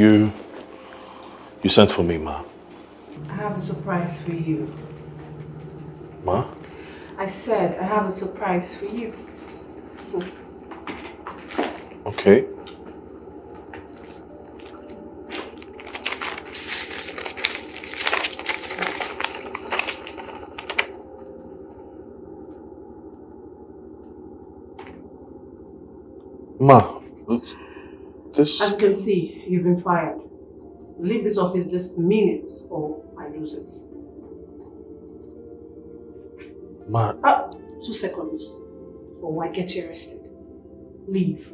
You... You sent for me, Ma. I have a surprise for you. Ma? I said I have a surprise for you. Okay. Ma, this... As you can see, you've been fired. Leave this office this minute or I lose it. Ma... Ah, two seconds. Or I get you arrested. Leave.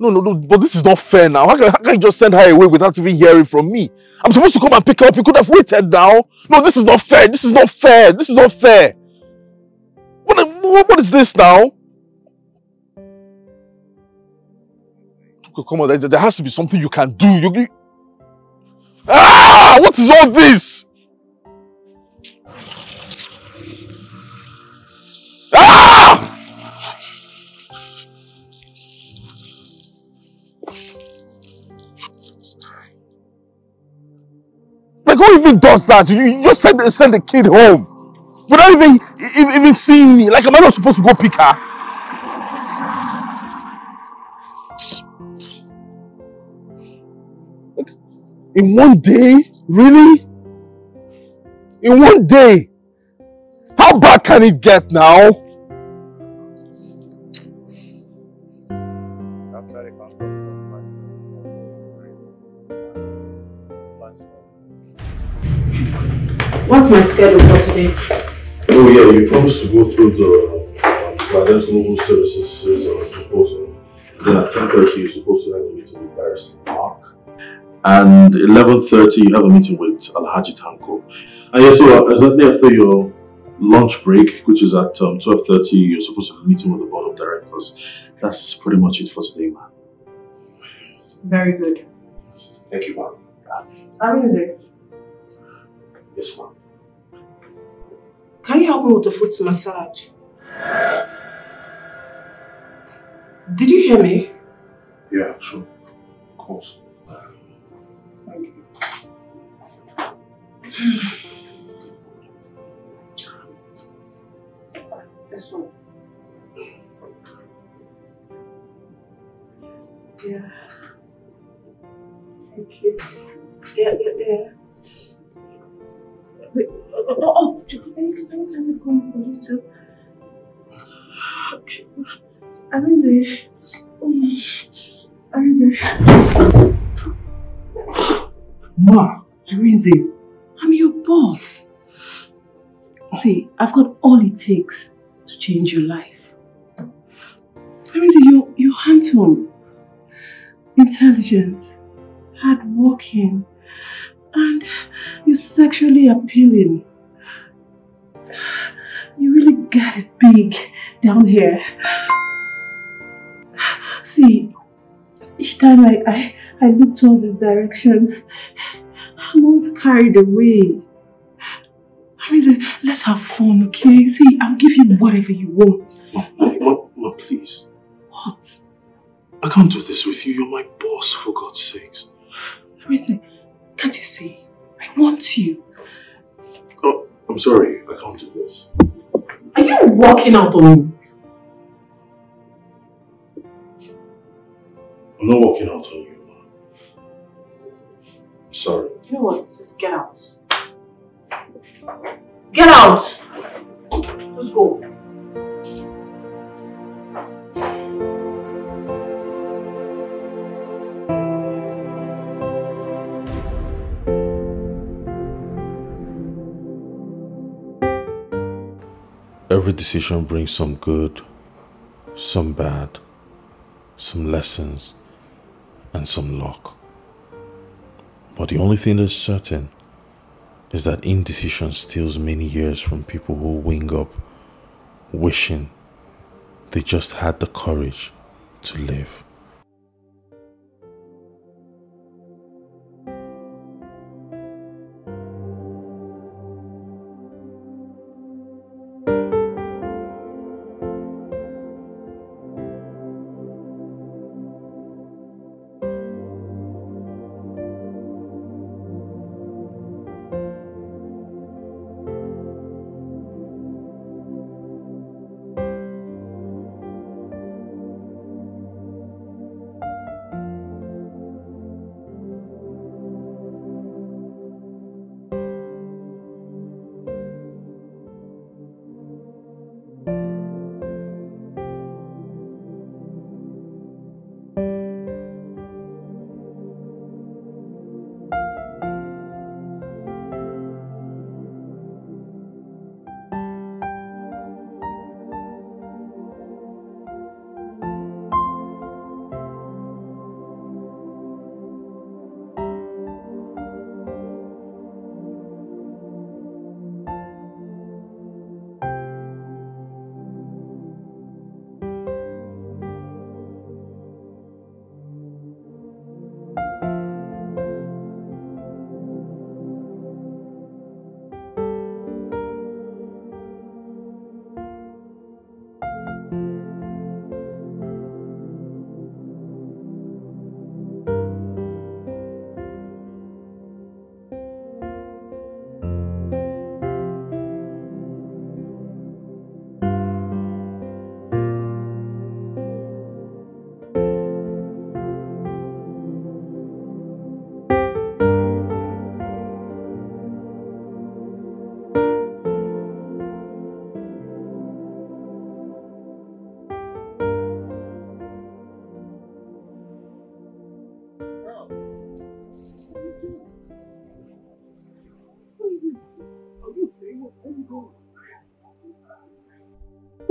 No, no, no, but this is not fair now. How can, how can you just send her away without even hearing from me? I'm supposed to come and pick her up. You could have waited now. No, this is not fair. This is not fair. This is not fair. What, what, what is this now? Come on, there, there has to be something you can do. You, you... Ah! What is all this? Even does that? You, you just send, send the kid home without even, even even seeing me. Like am I not supposed to go pick her? In one day? Really? In one day? How bad can it get now? What's my schedule for today? Oh yeah, you promised to go through the um, Guidance Global Services uh, proposal. Then at 10.30 you're supposed to have a meeting with Barrister Mark. And 11.30 you have a meeting with Alhaji Tanko. And yeah, so uh, exactly after your lunch break, which is at um, 12.30, you're supposed to be meeting with the board of directors. That's pretty much it for today, ma'am. Very good. Thank you, man. How is it? Yes, ma'am. Can you help me with the foot massage? Did you hear me? Yeah, sure. Of course. Thank you. Ma! Arinze, I'm your boss. See, I've got all it takes to change your life. Arinze, you're, you're handsome, intelligent, hardworking, and you're sexually appealing. You really got it big down here. See, each time I, I, I look towards this direction, I'm always carried away. I mean, let's have fun, okay? See, I'll give you whatever you want. Ma, ma, ma, please. What? I can't do this with you. You're my boss, for God's sakes. Rita, can't you see? I want you. Oh, I'm sorry. I can't do this. Are you walking out on me? I'm not walking out on you. I'm sorry. You know what? Just get out. Get out! Let's go. Every decision brings some good, some bad, some lessons, and some luck. But the only thing that's certain is that indecision steals many years from people who wing up wishing they just had the courage to live.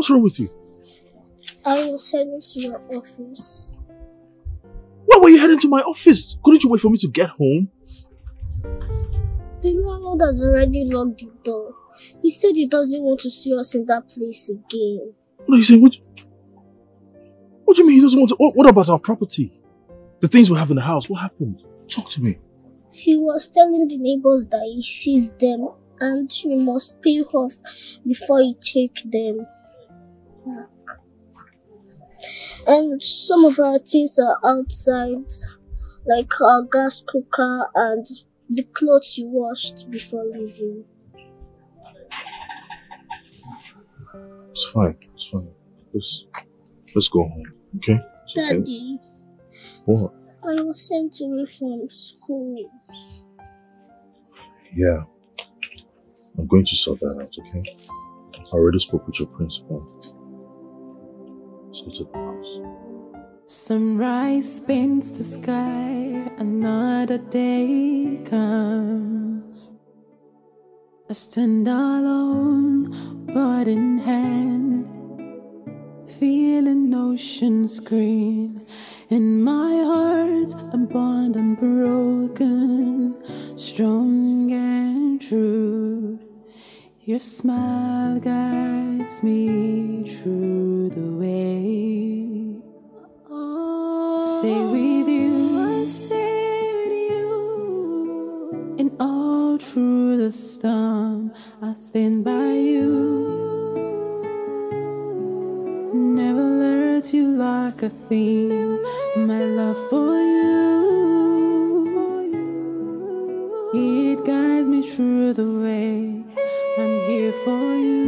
What's wrong with you? I was heading to your office. Why were you heading to my office? Couldn't you wait for me to get home? The landlord has already locked the door. He said he doesn't want to see us in that place again. What are you saying? What, what do you mean he doesn't want to? What, what about our property? The things we have in the house, what happened? Talk to me. He was telling the neighbors that he sees them and we must pay off before he take them. And some of our things are outside, like our gas cooker and the clothes you washed before leaving. It's fine. It's fine. Let's let's go home. Okay? It's okay. Daddy, What? I was sent away from school. Yeah. I'm going to sort that out, okay? I already spoke with your principal. House. Sunrise paints the sky, another day comes. I stand alone, but in hand, feeling ocean's green. In my heart, a bond unbroken, strong and true. Your smile guides me through the way. Stay with you, stay with you. And all through the storm, I stand by you. Never let you like a theme. My love for you, for you.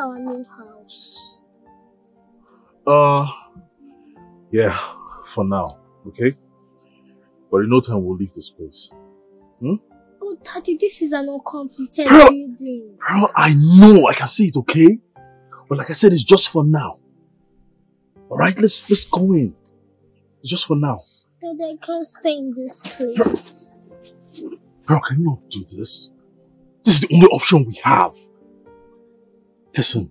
Our new house? Uh, yeah, for now, okay? But in no time we'll leave this place. Hmm? Oh, Daddy, this is an uncompleted Pearl- building. Girl, I know, I can see it, okay? But like I said, it's just for now. Alright, let's let's go in. It's just for now. Daddy, I can't stay in this place. Girl, can you not do this? This is the only option we have. Listen,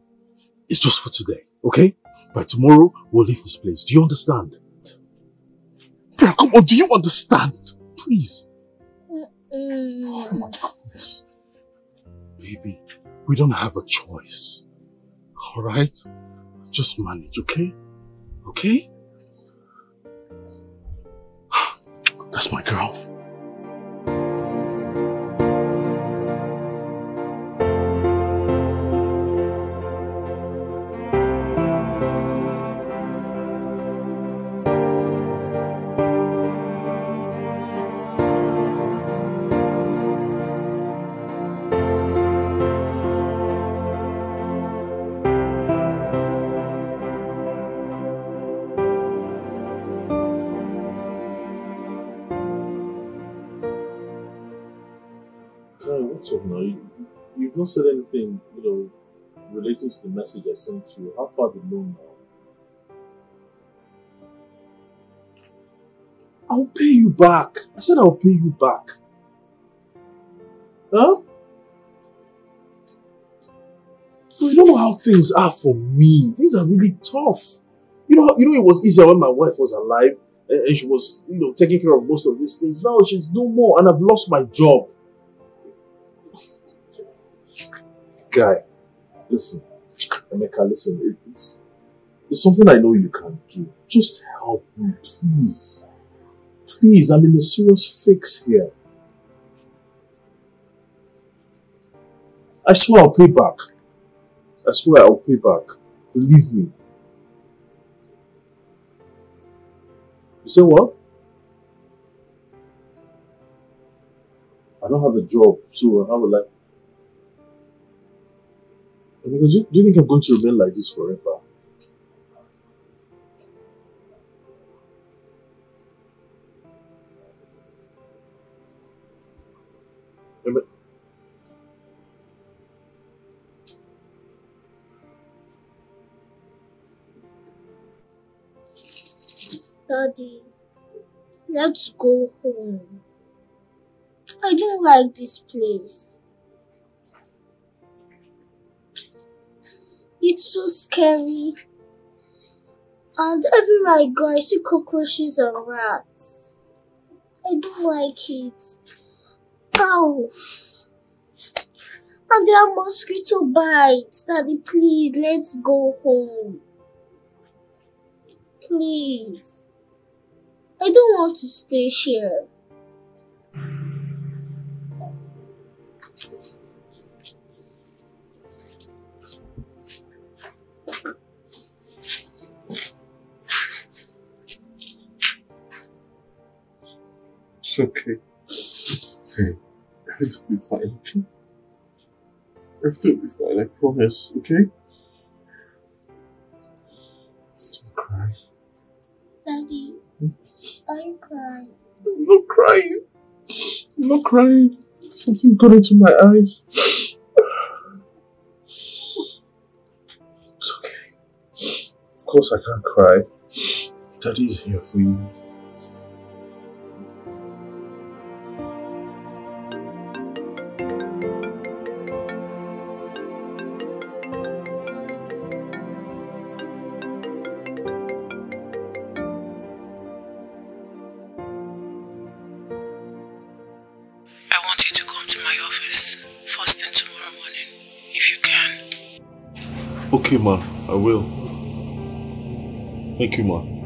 it's just for today, okay? By tomorrow, we'll leave this place. Do you understand? Come on, do you understand? Please. Oh Mm. my goodness. Baby, we don't have a choice. Alright? Just manage, okay? Okay? That's my girl. The message I sent you. How far loan now? I'll pay you back. I said I'll pay you back. Huh? You know how things are for me. Things are really tough. You know, you know, it was easier when my wife was alive and she was, you know, taking care of most of these things. Now she's no more, and I've lost my job. Guy, listen, Emeka, listen. It, it's it's something I know you can do. Just help me, please. Please, I'm in a serious fix here. I swear I'll pay back. I swear I'll pay back. Believe me. You say what? I don't have a job, so how will I? Because do, do you think I'm going to remain like this forever? Daddy, let's go home. I don't like this place. It's so scary. And everywhere I go, I see cockroaches and rats. I don't like it. Ow. And there are mosquito bites. Daddy, please, let's go home. Please. I don't want to stay here. It's okay. Hey, everything will be fine, okay? Everything will be fine, I promise, okay? Don't cry. Daddy, hmm? are you crying? I'm not crying. I'm not crying. Something got into my eyes. It's okay. Of course I can't cry. Daddy's here for you. I will. Thank you, ma.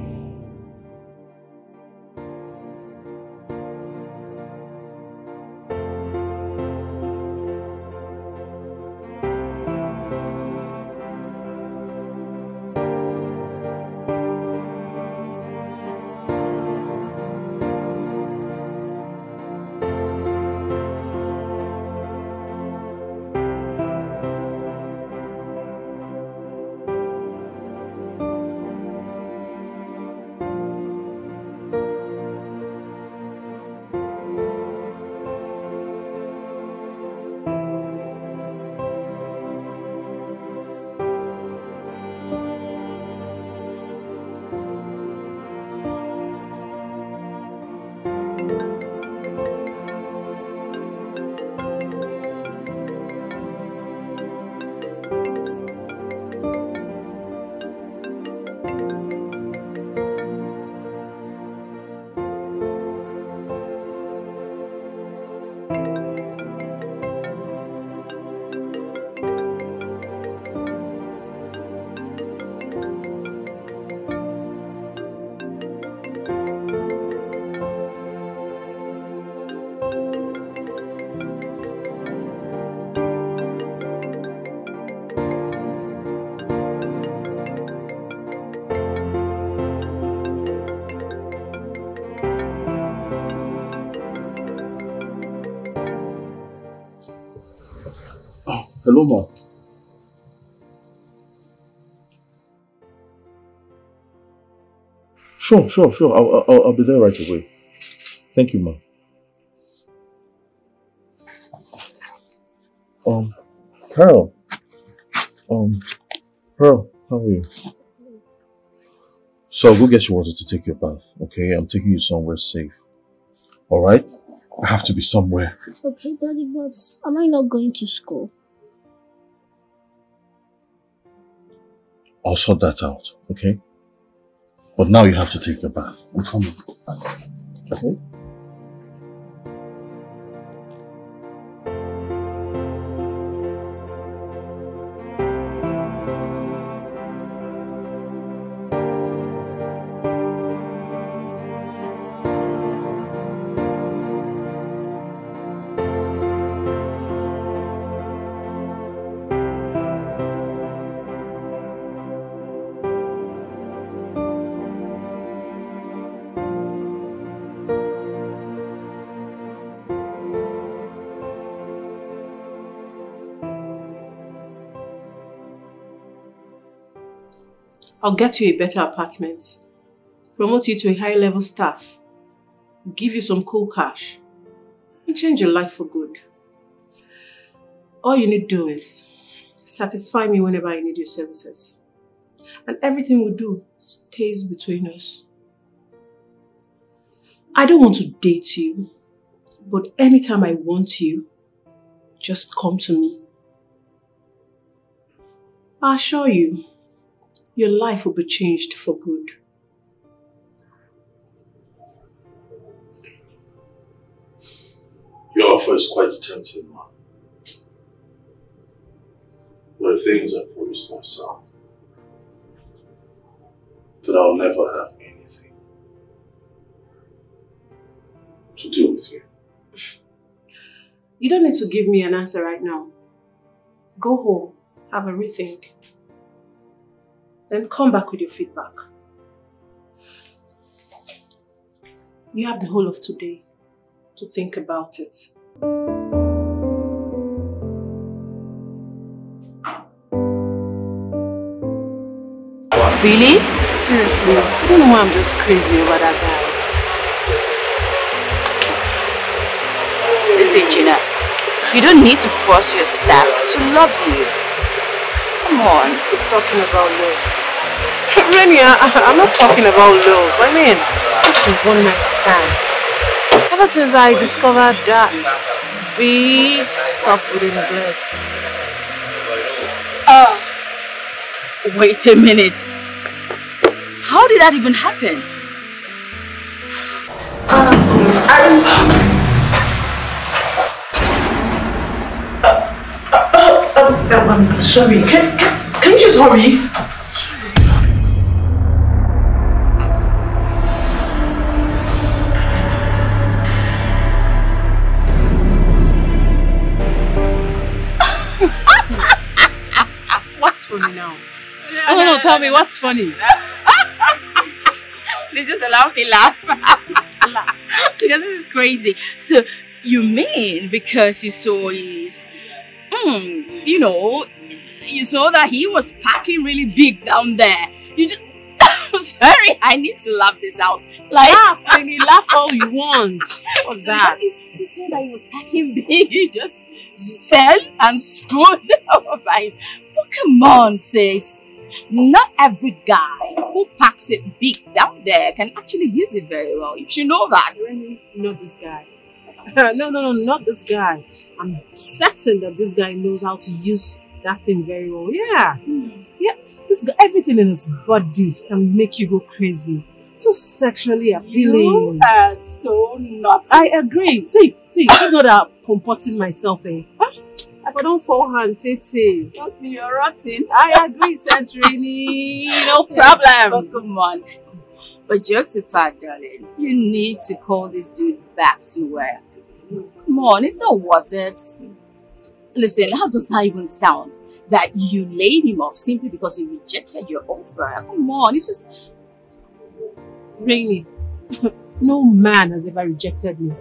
Hello. Sure, sure, sure. I'll, I'll, I'll be there right away. Thank you, ma. Um, Pearl. Um, Pearl, how are you? So I'll go get you water to take your bath, okay? I'm taking you somewhere safe. Alright? I have to be somewhere. Okay, Daddy, but am I not going to school? I'll sort that out, okay? But now you have to take your bath. I'm coming. Okay? I'll get you a better apartment, promote you to a high level staff, give you some cool cash, and change your life for good. All you need to do is satisfy me whenever I need your services. And everything we do stays between us. I don't want to date you, but anytime I want you, just come to me. I assure you, your life will be changed for good. Your offer is quite tempting, man. But the things I promised myself that I'll never have anything to do with you. You don't need to give me an answer right now. Go home, have a rethink. Then come back with your feedback. You have the whole of today to think about it. Really? Seriously, I don't know why I'm just crazy over that guy. Listen, Gina. You don't need to force your staff to love you. Come on. Who's talking about love? Remy, I, I'm not talking about love. I mean, just a one night stand. Ever since I discovered that big stuff within his legs. Oh. Wait a minute. How did that even happen? Um, I'm sorry. Can, can, can you just hurry? Funny now? Oh, no, no, tell me, what's funny? Please just allow me laugh. because this is crazy. So you mean because you saw his, mm, you know, you saw that he was packing really big down there. You just, sorry, I need to laugh this out. Like, Laugh, Remy, laugh all you want. What's that? You, you saw that he was packing big, he just fell and screwed over him. But come on, sis. Not every guy who packs it big down there can actually use it very well. If you should know that. Remy, not this guy. no, no, no, not this guy. I'm certain that this guy knows how to use that thing very well. Yeah. Yeah. This guy, everything in his body can make you go crazy. So sexually appealing. You are so naughty. I agree. See, see, I know that I'm comporting myself, eh? Huh? If I don't fall hand, tete. Trust me, you're rotten. I agree, Santorini. No Oh, problem. come on. But jokes apart, darling, you need to call this dude back to work. Come on, it's not worth it. Listen, how does that even sound? That you laid him off simply because he rejected your offer. Ah, come on, it's just Rainy, no man has ever rejected me.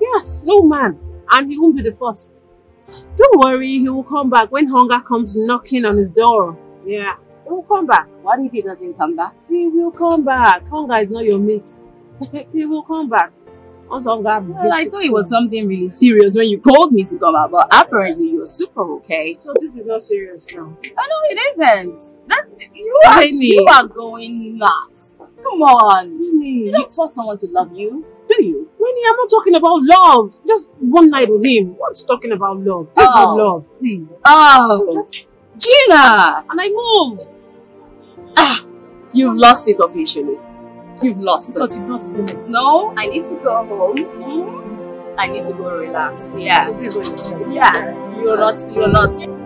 Yes, no man. And he won't be the first. Don't worry, he will come back when hunger comes knocking on his door. Yeah, he will come back. what if he doesn't come back? He will come back. Hunger is not your mate. he will come back. Hunger Well, I thought it was something really serious when you called me to come out, but apparently you're super okay. So this is not serious now. I know it isn't. That you are you are going nuts. Come on. Rainy, You don't force someone to love you, do you? Rainy, I'm not talking about love. Just one night with him. What's talking about love? This Oh. is love, please. Oh, Gina, And I move. Ah, you've lost it officially. You've lost it. you've not seen it. No, I need to go home. Mm-hmm. I need to go relax. So Yes. is what you're saying. Yes. You're not. You're not.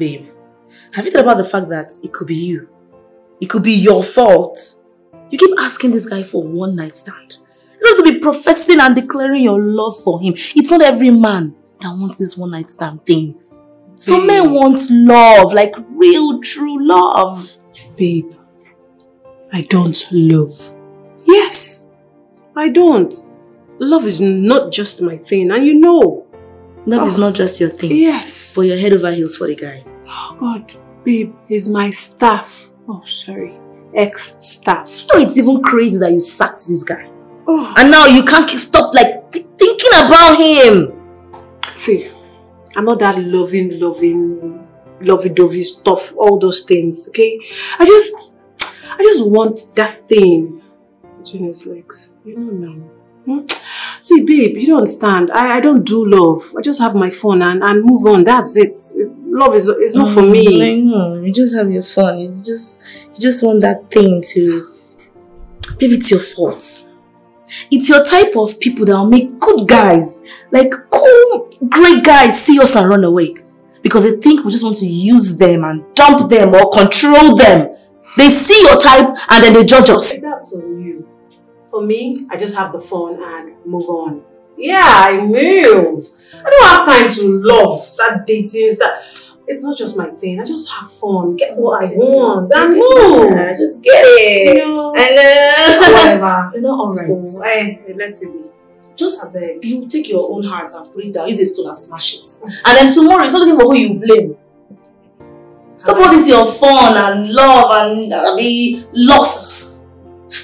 Babe, have you thought about the fact that it could be you? It could be your fault. You keep asking this guy for one night stand. You have to be professing and declaring your love for him. It's not every man that wants this one night stand thing. Some men want love, like real, true love. Babe, I don't love. Yes, I don't. Love is not just my thing, and you know. Love is Oh. not just your thing, Yes. but you're head over heels for the guy. Oh God, babe, he's my staff. Oh, sorry. Ex-staff. You know it's even crazy that you sacked this guy. Oh, And now you can't stop like th- thinking about him. see, I'm not that loving, loving, lovey-dovey stuff, all those things, okay? I just, I just want that thing between his legs. You know now. Hmm? See, babe, you don't understand. I, I don't do love. I just have my phone and, and move on. That's it. Love is, is not for Mm, me. I know. You just have your fun. You just you just want that thing to maybe it's your fault. It's your type of people that will make good guys, like cool, great guys, see us and run away. Because they think we just want to use them and dump them or control them. They see your type and then they judge us. That's on you. For me, I just have the phone and move on. Yeah, I move. I don't have time to love, start dating, start. It's not just my thing. I just have fun, get what I want, and move. Yeah, just get it. You know, And then whatever. you're not alright. Oh, eh, let it be. Just beg. you take your own heart and put it down, use a stone and smash it. And then tomorrow it's not looking for who you blame. Stop all this your fun and love and uh, be lost.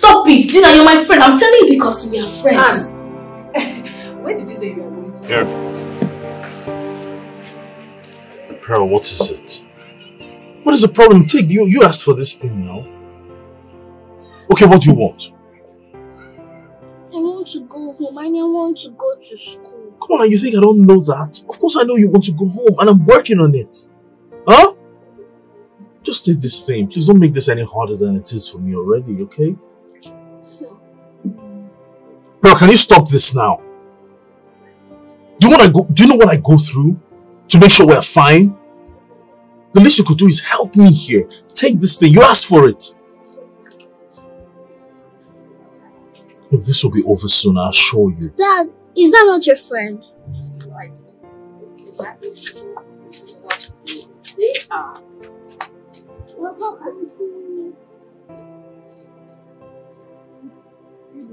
Stop it. Gina, you're my friend. I'm telling you because we are friends. Anne, Where did you say you were going to? Yeah. Pearl, what is it? What is the problem? Take you you asked for this thing now. Okay, what do you want? I want to go home and I want to go to school. Come on, you think I don't know that? Of course I know you want to go home and I'm working on it. Huh? Just take this thing. Please don't make this any harder than it is for me already, okay? Pearl, can you stop this now? Do you want to go? Do you know what I go through to make sure we're fine? The least you could do is help me here. Take this thing. You asked for it. Look, this will be over soon. I assure you. Dad, is that not your friend? They are.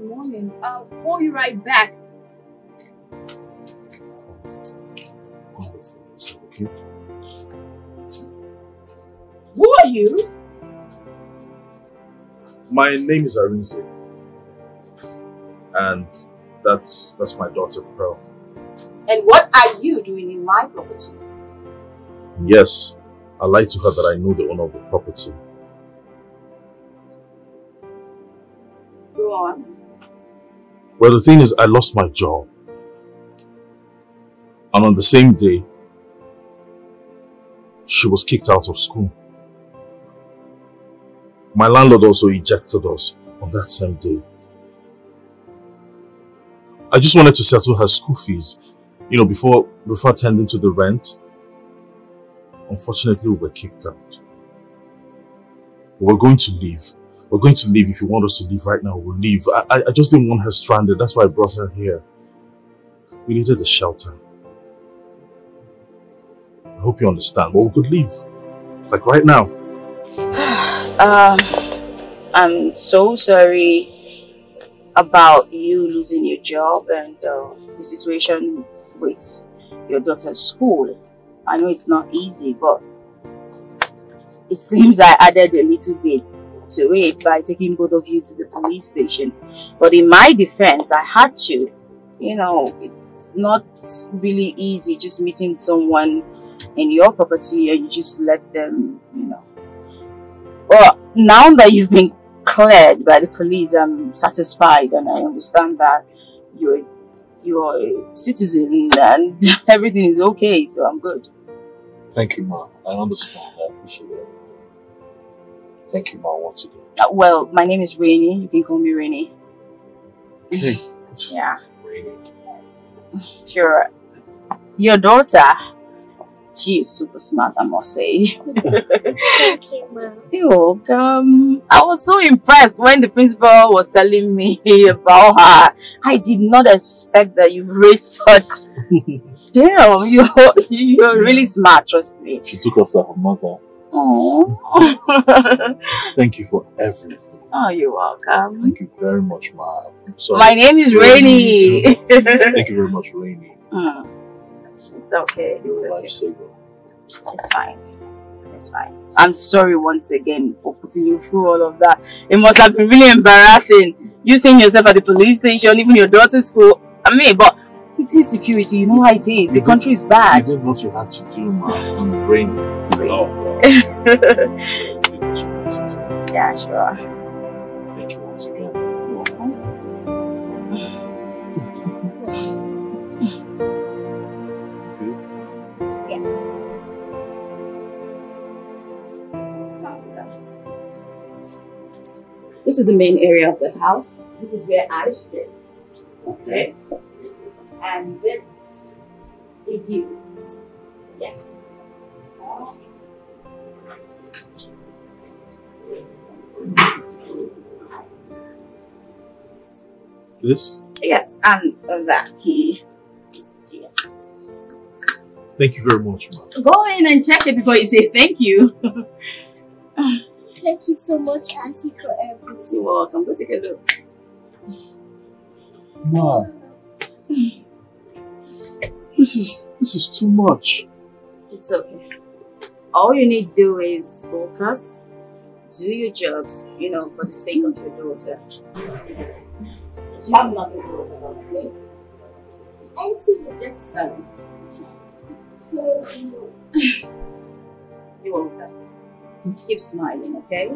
Morning. I'll call you right back. Okay. Who are you? My name is Arinze. And that's that's my daughter Pearl. And what are you doing in my property? Yes, I lied to her that I know the owner of the property. Go on. Well, the thing is, I lost my job. And on the same day, she was kicked out of school. My landlord also ejected us on that same day. I just wanted to settle her school fees, you know, before before attending to the rent. Unfortunately, we were kicked out. We were going to leave. We're going to leave. If you want us to leave right now, we'll leave. I, I- just didn't want her stranded. That's why I brought her here. We needed a shelter. I hope you understand. But we could leave. Like right now. Um, I'm so sorry about you losing your job and uh, the situation with your daughter's school. I know it's not easy, but it seems I added a little bit to it by taking both of you to the police station. But in my defense, I had to. You know, it's not really easy just meeting someone in your property and you just let them, you know. Well, now that you've been cleared by the police, I'm satisfied and I understand that you're you're a citizen and everything is okay, so I'm good. Thank you, Ma. I understand. I appreciate it. Thank you, Ma, once again. Uh, well, my name is Rainy. You can call me Rainy. Okay. Yeah, Rainy. sure. Your daughter She is super smart, I must say. Thank you, ma. You're welcome. I was so impressed when the principal was telling me about her. I did not expect that you've raised such. Damn, you're, you're really smart, trust me. She took after her mother. Oh. Thank you for everything. oh, you're welcome. Thank you very much, ma. My name is Rainy. Thank you very much, Rainy. Mm. It's okay. You're It's a okay. lifesaver. It's fine. It's fine. I'm sorry once again for putting you through all of that. It must have been really embarrassing. You seeing yourself at the police station, even your daughter's school. I mean, but it is security. You know how it is. The You country is You bad. did what you had to do, Rainy. Oh, yeah, what you had to do. sure. Thank you once again. This is the main area of the house. This is where I stay. Okay. And this is you. Yes. This? Yes, and that key. Yes. Thank you very much, ma. Go in and check it before you say thank you. Thank you so much, Auntie, for everything. You're welcome. Go take a look. Ma. This is this is too much. It's okay. All you need to do is focus, do your job, you know, for the sake of your daughter. You have nothing to worry about, okay? Auntie, Just study. so You're welcome. Keep smiling, okay?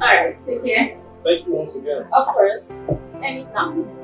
Alright, take care. Thank you once again. Of course. Anytime.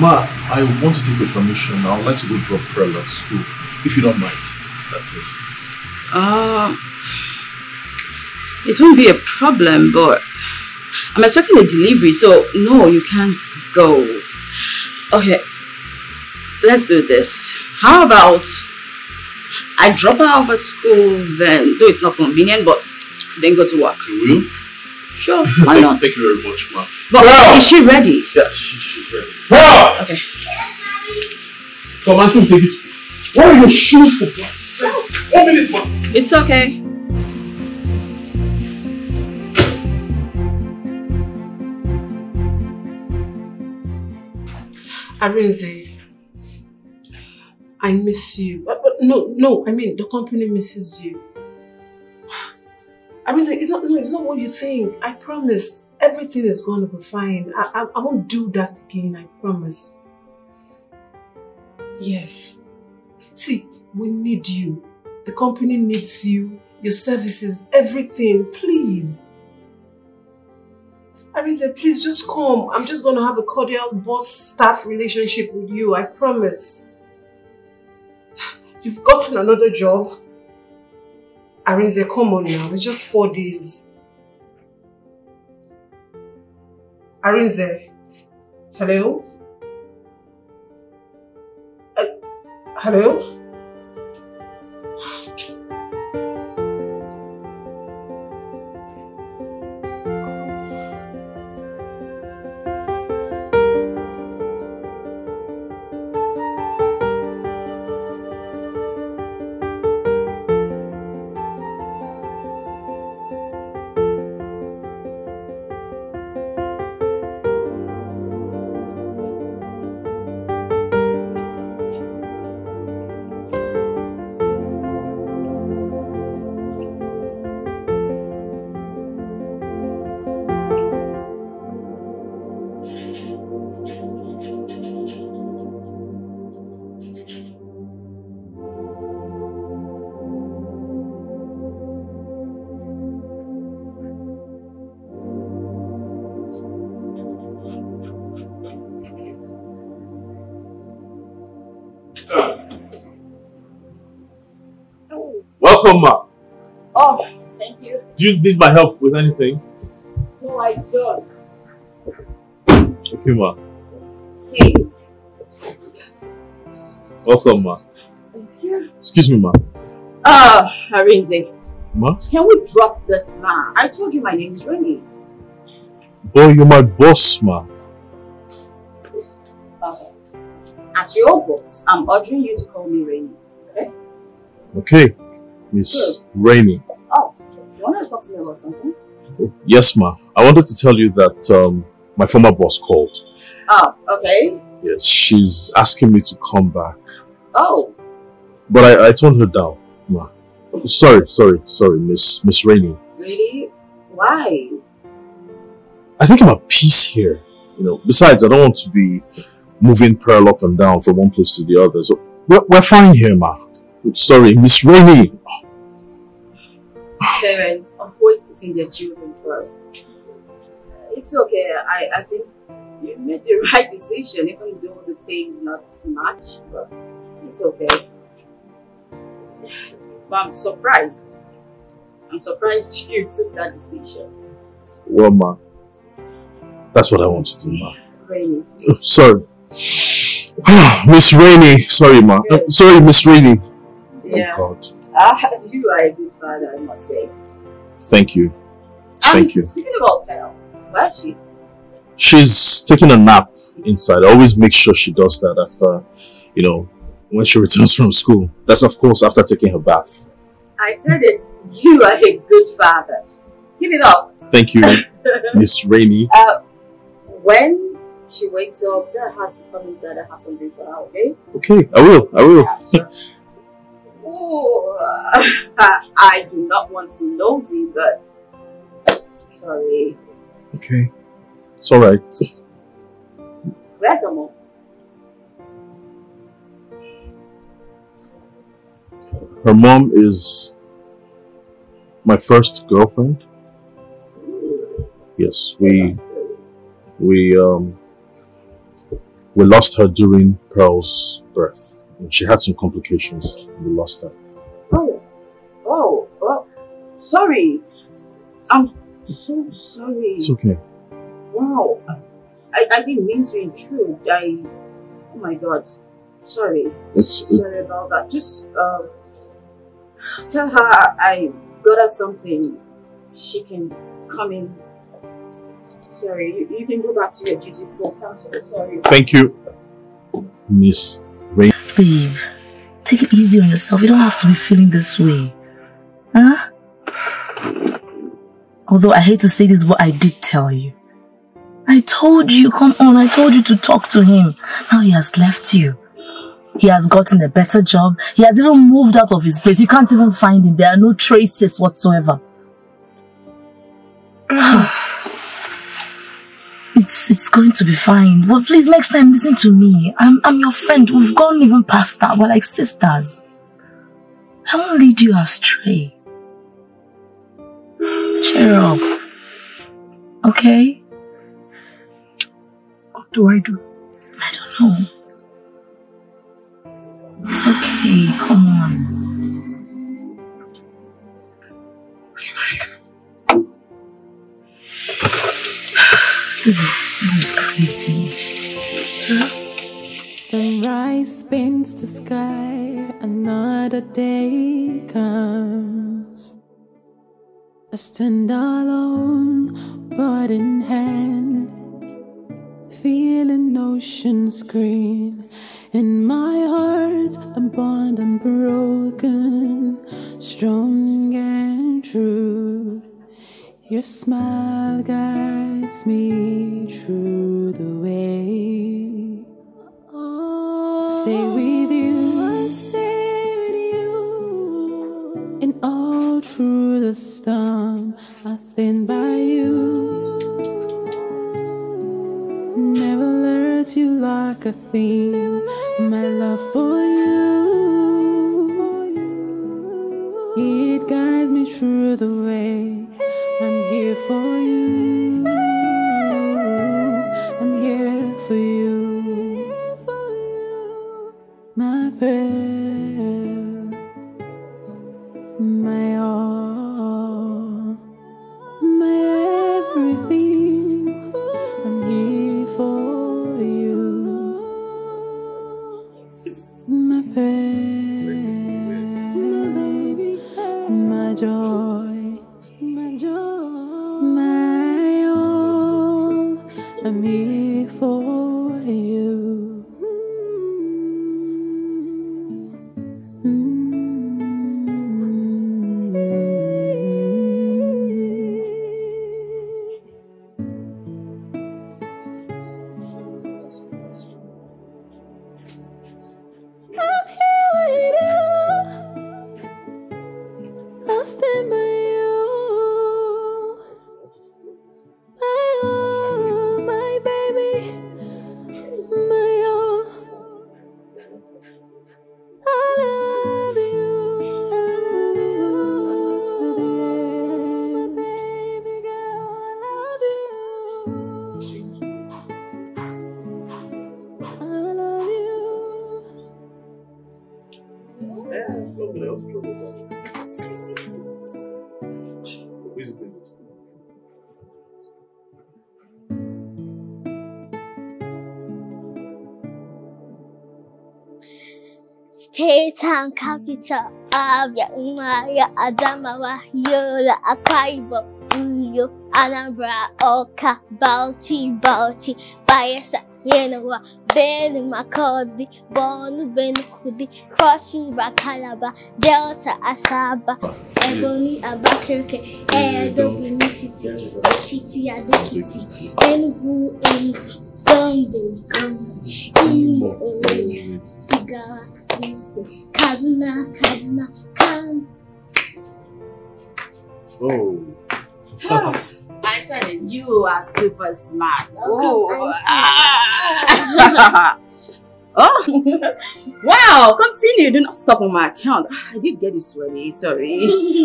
Ma, I want to take your permission. I would like to go drop Pearl at school. If you don't mind. That's it. Uh, it won't be a problem, but I'm expecting a delivery, so no, you can't go. Okay, let's do this. How about I drop her off at school, then, though it's not convenient, but then go to work. You will? Sure, why not? Thank you very much, ma. But Wow. is she ready? Yeah, she, Okay. Come, will take it. What are your shoes for God's sake? One minute, ma. It's okay. Arinze, I miss you. Uh, but no, no, I mean the company misses you. Arinze, it's not no, it's not what you think. I promise. Everything is gonna be fine. I, I, I won't do that again, I promise. Yes. See, we need you. The company needs you, your services, everything. Please. Arinze, please just come. I'm just gonna have a cordial boss-staff relationship with you, I promise. You've gotten another job. Arinze, come on now. It's just four days. Arinze. Hello? Uh, hello? Do you need my help with anything? No, I don't. Okay, ma. Hey, Welcome, ma. thank you. Excuse me, ma. Ah, Uh, Arinze, Ma? can we drop this ma? I told you my name is Rennie. Boy, you're my boss, ma. Okay. As your boss, I'm ordering you to call me Rennie. Okay, Okay, Miss Rainey. Oh, you want to talk to me about something? Yes, ma. I wanted to tell you that um, my former boss called. Oh, okay. Yes, she's asking me to come back. Oh, But I, I toned her down, ma. Sorry, sorry, sorry, Miss Miss Rainey. really? Why? I think I'm at peace here. You know, besides, I don't want to be moving Pearl up and down from one place to the other. So we're, we're fine here, ma. Sorry, Miss Rainey. Parents are always putting their children first. It's okay. I, I think you made the right decision, even though the pay is not much, but it's okay. But I'm surprised. I'm surprised you took that decision. Well, ma, that's what I want to do, ma. Rainy. Oh, Sorry. Miss Rainey. Sorry, ma. Uh, sorry, Miss Rainey. Yeah. Oh, God. Ah, you are a good father, I must say. Thank you. And Thank you. Speaking about Pearl, where is she? She's taking a nap inside. I always make sure she does that after, you know, when she returns from school. That's, of course, after taking her bath. I said it. You are a good father. Keep it up. Thank you, Miss Rainey. Uh, when she wakes up, tell her to come inside and have something for her, okay? Okay, I will. I will. Yeah, sure. Ooh, I do not want to be nosy, but sorry. Okay. It's alright. Where's your mom? Her mom is my first girlfriend. Yes, we we um we lost her during Pearl's birth. She had some complications. We lost her. Oh, oh, oh, sorry. I'm so sorry. It's okay. Wow, I, I didn't mean to intrude. I, oh my god, sorry. It's it, Sorry about that. Just um, tell her I got her something. She can come in. Sorry, you, you can go back to your duty post. I'm so sorry. thank you, Miss. Babe, take it easy on yourself. You don't have to be feeling this way. Huh? Although I hate to say this, but I did tell you. I told you, come on, I told you to talk to him. Now he has left you. He has gotten a better job. He has even moved out of his place. You can't even find him. There are no traces whatsoever. It's it's going to be fine. But please next time listen to me. I'm I'm your friend. We've gone even past that. We're like sisters. I won't lead you astray. Cheer up. Okay? What do I do? I don't know. It's okay. Come on. This is this is crazy. Sunrise spins the sky, another day comes. I stand alone, but in hand, feeling ocean's green. In my heart, a bond unbroken, strong and true. Your smile guides me through the way. Stay with you. Stay with you. And all through the storm, I stand by you. Never let you like a thing. My love for you. It guides me through the way. For you. Town capital Abia, Umuahia, Adamawa, Yola, Akwa Ibom, Uyo, Anambra, Awka, Bauchi, Bauchi, Bayelsa, Yenagoa, Benue, Makurdi, Borno, Benue, Kudi, Cross River, Calabar, Delta, Asaba, Ebonyi, Abakaliki, Edo, Benin City, Ekiti, Ado-Ekiti, Enugu, Enugu, Gombe, Gombe, Imo, Owerri, Jigawa, Dutse, Kaduna, Kaduna, Kano. Oh. I said it. You are super smart. Oh, Oh. I oh. wow. Continue. Do not stop on my account. Ah, I did get you sweaty. Sorry.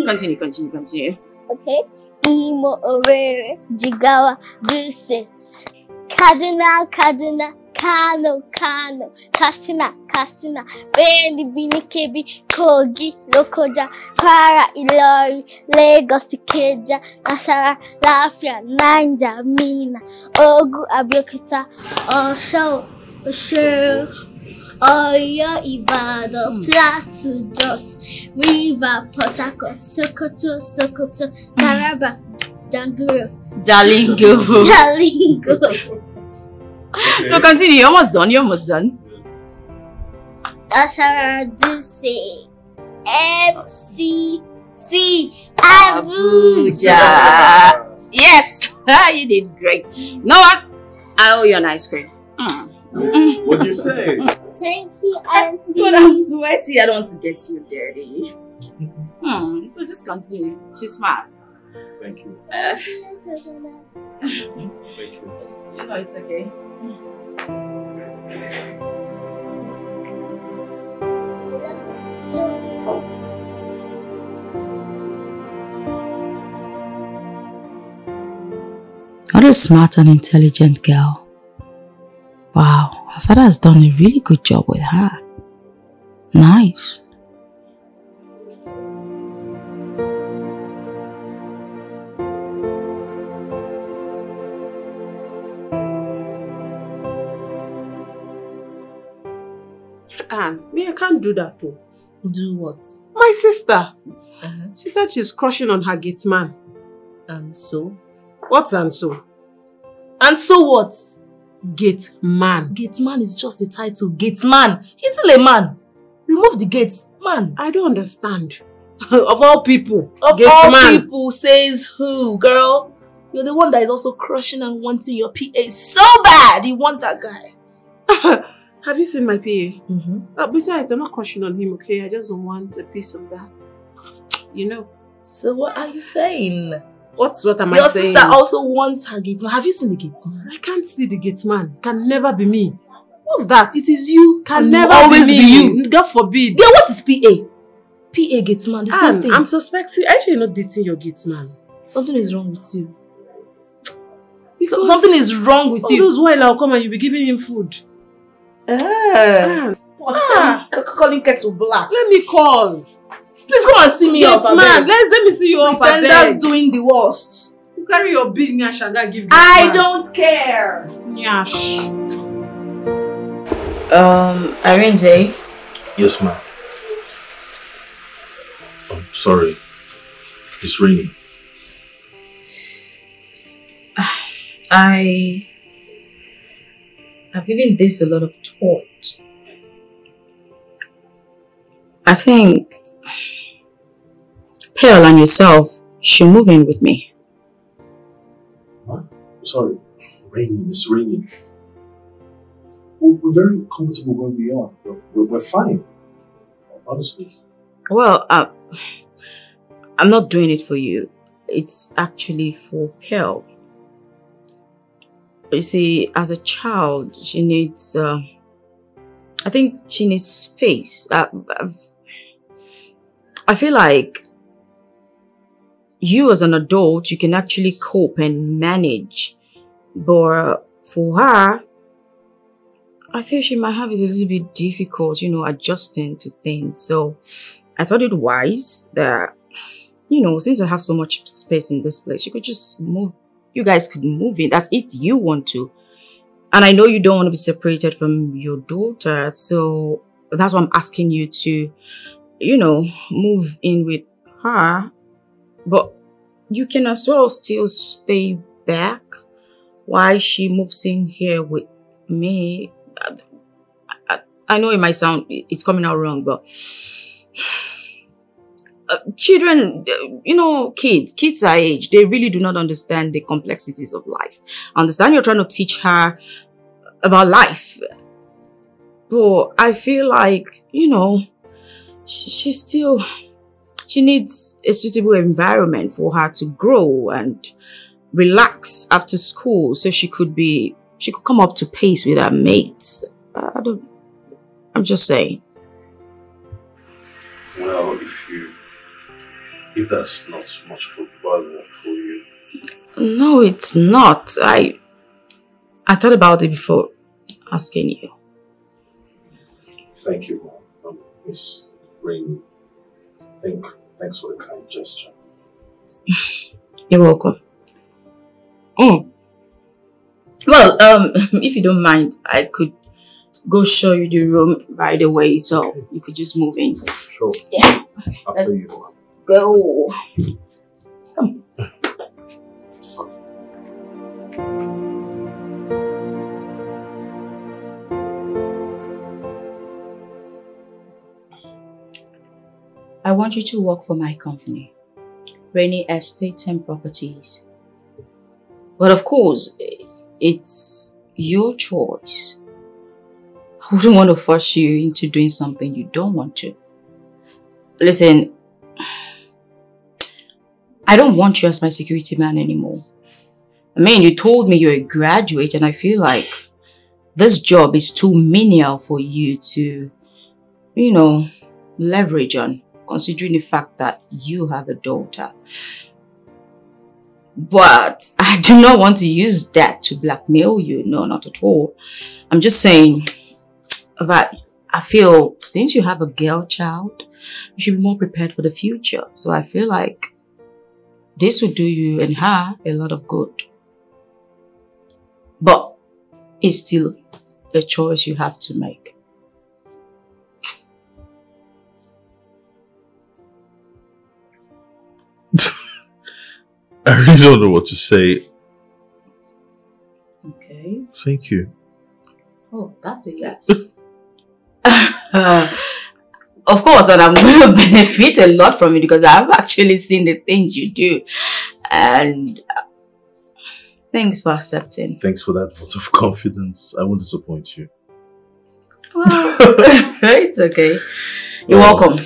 Continue, continue, continue. okay. Imo, Owerri, Jigawa, Dutse, Kaduna, Kaduna, Kano, Kano, Katsina, Katsina, Bẹ́ẹ̀ni, Kebi, Kogi, Lókòjà, Kwara, Ìlọrin, Lagos, Ìkẹjà, Kàsárà, Láfíà, Niger, Minna, Ògùn, Abẹ́òkúta, Ọ̀ṣọ́, Òṣèré, Ọ̀yọ́, Ìbàdàn, Plateau, Jos, River, Port Harcourt, Sokoto, Sokoto, Taraba, Janguro. Jalingo. Jalingo. no, continue. You're almost done. You're almost done. Nasara, Dutse, FCT, Abuja. Abuja. Yes. you did great. You know what? I owe you an ice cream. Mm. What do you say? Thank you, But I'm sweaty. I don't want to get you dirty. Hmm. So just continue. She's smart. Thank you. Uh, Thank you. you know it's okay. What a smart and intelligent girl. Wow, her father has done a really good job with her. Nice. Anne, me, I can't do that though. Do what? My sister, Uh-huh. she said she's crushing on her gate man. And so? What's and so? And so what? Gate man. Gate man is just a title. Gate man. He's still a man. Remove the gates. Man. I don't understand. of all people, Of gate all man. people, says who, girl? You're the one that is also crushing and wanting your PA so bad. You want that guy. Have you seen my PA? Mm-hmm. Uh, besides, I'm not crushing on him, okay? I just don't want a piece of that. You know. So what are you saying? What's what am Your I saying? Your sister also wants her gatesman. Have you seen the gatesman? I can't see the gate man. Can never be me. What's that? It is you. can never always be, be, you. God forbid. Yeah, what is PA? PA gatesman. The same thing. I'm suspecting. Actually, you're not dating your gate man. Something is wrong with you. Because something is wrong with all you. those while I'll come and you'll be giving him food. Eh. Anne, Ah. Calling kettle black. let me call. Please come and see me Gate up. man, let's let me see you off. Pretenders abeg. doing the worst. You carry your big nyashaga give gate I man. don't care. Nyash. Um, Arinze, Yes, ma'am. I'm sorry. It's raining. I have given this a lot of thought. I think Pearl and yourself should move in with me. What? Sorry. Raining. It's raining. We're we're very comfortable where we are. We're, we're, we're fine. Honestly. Well, uh, I'm not doing it for you. It's actually for Pearl. You see, as a child, she needs, uh, I think she needs space. Uh, I've- feel like you as an adult, you can actually cope and manage. But for her, I feel she might have it a little bit difficult, you know, adjusting to things. So I thought it wise that, you know, since I have so much space in this place, you could just move, you guys could move in. That's if you want to. And I know you don't want to be separated from your daughter. So that's why I'm asking you to, you know, move in with her. But you can as well still stay back while she moves in here with me. I, I, I know it might sound, it's coming out wrong, but uh, children, you know, kids, kids our age, they really do not understand the complexities of life. Understand you're trying to teach her about life, but I feel like, you know, she, still, she needs a suitable environment for her to grow and relax after school so she could be, she could come up to pace with her mates. I don't, I'm just saying. Well, if if that's not much of a bother for you, No, it's not. I I thought about it before asking you. thank you, Mom. Um, Miss Rain. Thank, thanks for the kind gesture. You're welcome. Mm. Well, um, if you don't mind, I could go show you the room right away, so you could just move in. Sure. Yeah. After you, Go. I want you to work for my company, Rainy Estates and Properties. But of course, it's your choice. I wouldn't want to force you into doing something you don't want to. Listen, I don't want you as my security man anymore. I mean, you told me you're a graduate, and I feel like this job is too menial for you to, you know, leverage on, considering the fact that you have a daughter. But I do not want to use that to blackmail you. No, not at all. I'm just saying that I feel since you have a girl child, you should be more prepared for the future. So I feel like this would do you and her a lot of good. But it's still a choice you have to make. I really don't know what to say. Okay. Thank you. Oh, that's a yes. of course, and I'm going to benefit a lot from it because I've actually seen the things you do. And uh, thanks for accepting. Thanks for that vote of confidence. I won't disappoint you. Well, it's okay. You're Well, welcome.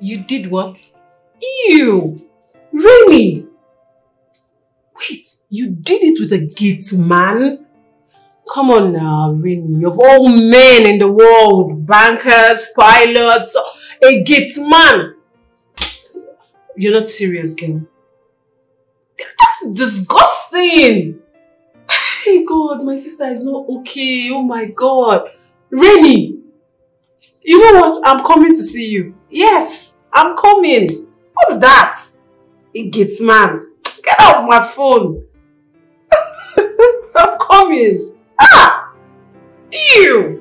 You did what? Ew! Really? Wait, you did it with a gate man? Come on now, Rini. Of all men in the world, bankers, pilots, a gate man. You're not serious, girl. That's disgusting. Hey God, my sister is not okay. Oh my God. Rini, you know what? I'm coming to see you. Yes, I'm coming. What's that? Gate man. Get out my phone. I'm coming. Ah! Ew!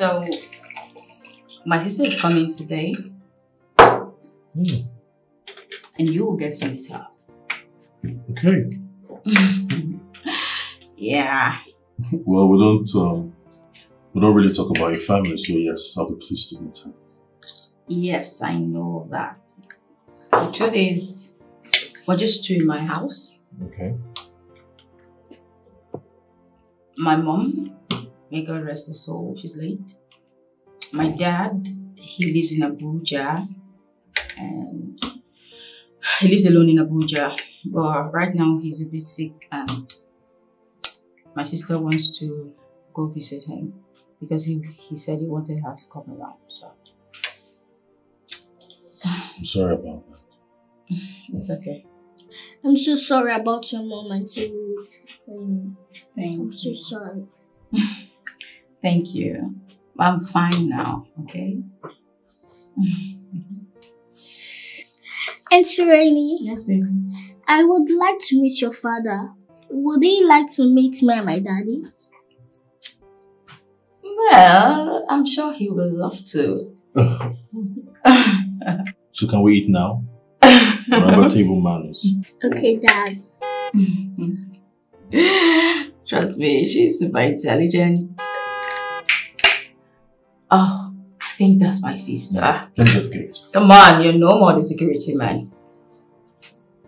So, my sister is coming today, Hmm. and you will get to meet her. Okay. yeah. Well, we don't um, we don't really talk about your family, so yes, I'll be pleased to meet her. Yes, I know that. The truth is, we're just two in my house. Okay. My mom, may God rest her soul, she's late. My dad, he lives in Abuja, and he lives alone in Abuja. But right now, he's a bit sick, and my sister wants to go visit him because he, he said he wanted her to come around. So I'm sorry about that. it's okay. I'm so sorry about your mom and too. Um, I'm so you. sorry. Thank you. I'm fine now, okay? Auntie Rainy, Yes, baby. I would like to meet your father. Would he like to meet me and my daddy? Well, I'm sure he would love to. So can we eat now? Remember table manners. Okay, Dad. Trust me, she's super intelligent. Oh, I think that's my sister. Let me get the gate. Come on, you're no more the security man.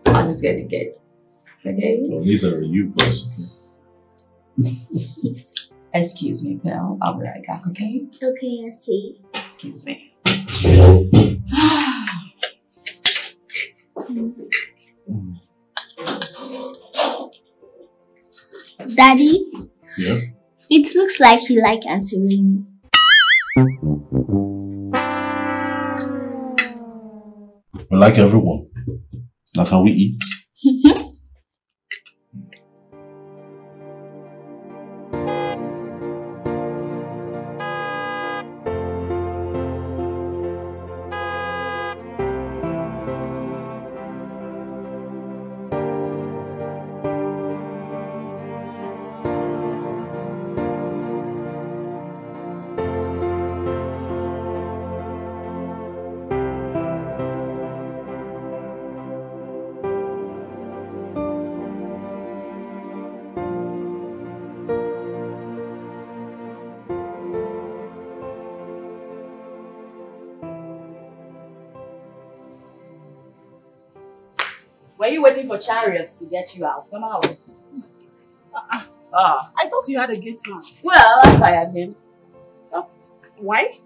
I'll just get the gate. Okay? Well, neither are you, but Excuse me, pal. I'll be right back, okay? Okay, Auntie. Excuse me. Daddy, yeah. it looks like you like Auntie Rainy. We like everyone. Now, can we eat? Were you waiting for chariots to get you out? Come out. Ah. I thought you had a gate man. Well, I fired him. Why?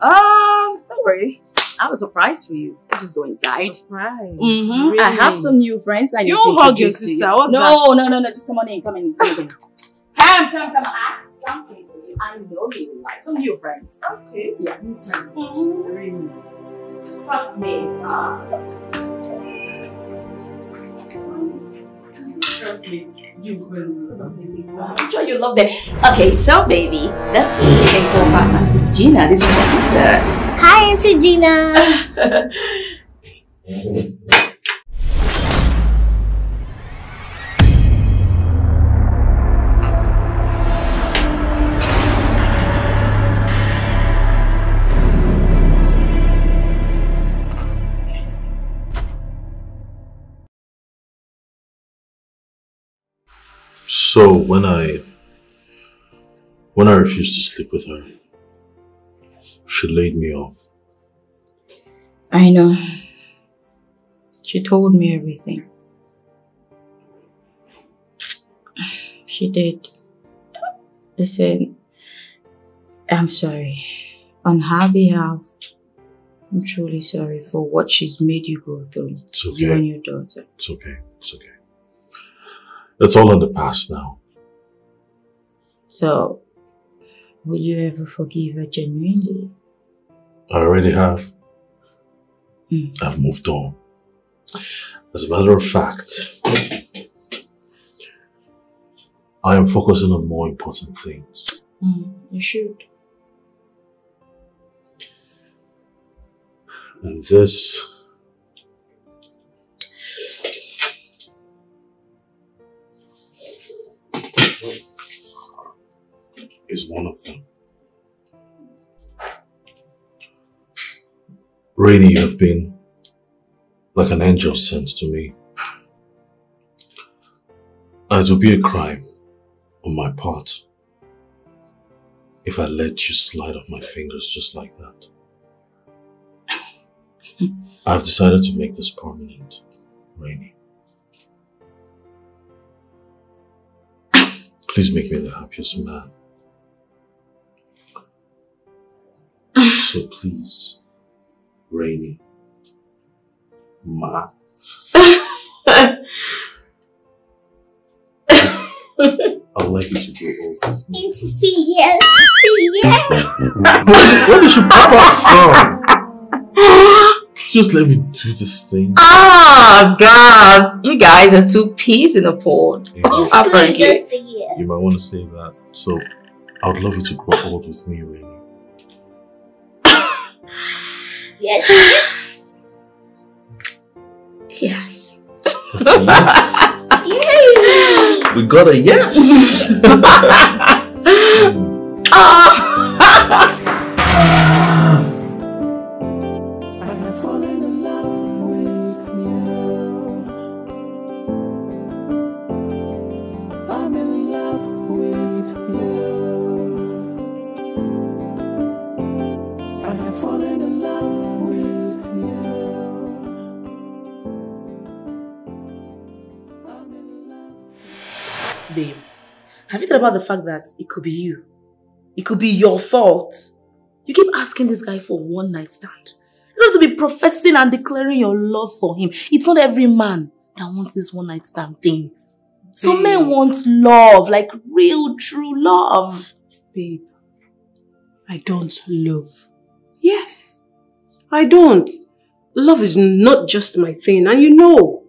Um, don't worry. I have a surprise for you. I just go inside. Surprise. Mhm. I have some new friends I need You to hug your introduce to sister. you. What's no, that? no, no, no. Just come on in. Come in. Come in. Come, come, come. I have something for you. I know you will like some new friends. Okay. Yes. Really? Trust me. Ah. Trust me. You will love them. I'm sure you love them. Okay, so baby, that's you can call her Auntie Gina. This is my sister. Hi, Auntie Gina. So when I when I refused to sleep with her, she laid me off. I know. She told me everything. She did. Listen, I'm sorry. On her behalf, I'm truly sorry for what she's made you go through. It's You and your daughter. It's okay. It's okay. It's all in the past now. So, will you ever forgive her genuinely? I already have. Mm. I've moved on. As a matter of fact, I am focusing on more important things. Mm, you should. And this is one of them. Rainy, you have been like an angel sent to me. It would be a crime on my part if I let you slide off my fingers just like that. I've decided to make this permanent, Rainy. Please make me the happiest man. So please, Rainy, Max, I'd like you to go over with me. And to see yes, see yes. Where, where did you pop up from? Just let me do this thing. Oh God! You guys are two peas in a pod. You, know, It's Apparently. good just say yes. you might want to say that. So, I would love you to grow old with me, Rainy. Yes, yes. Yes. That's a yes. Yay! We got a yes. I ah. About the fact that it could be you? It could be your fault. You keep asking this guy for one night stand. You have to be professing and declaring your love for him. It's not every man that wants this one night stand thing. Some men want love, like real, true love. Babe, I don't love. Yes, I don't. Love is not just my thing, and you know.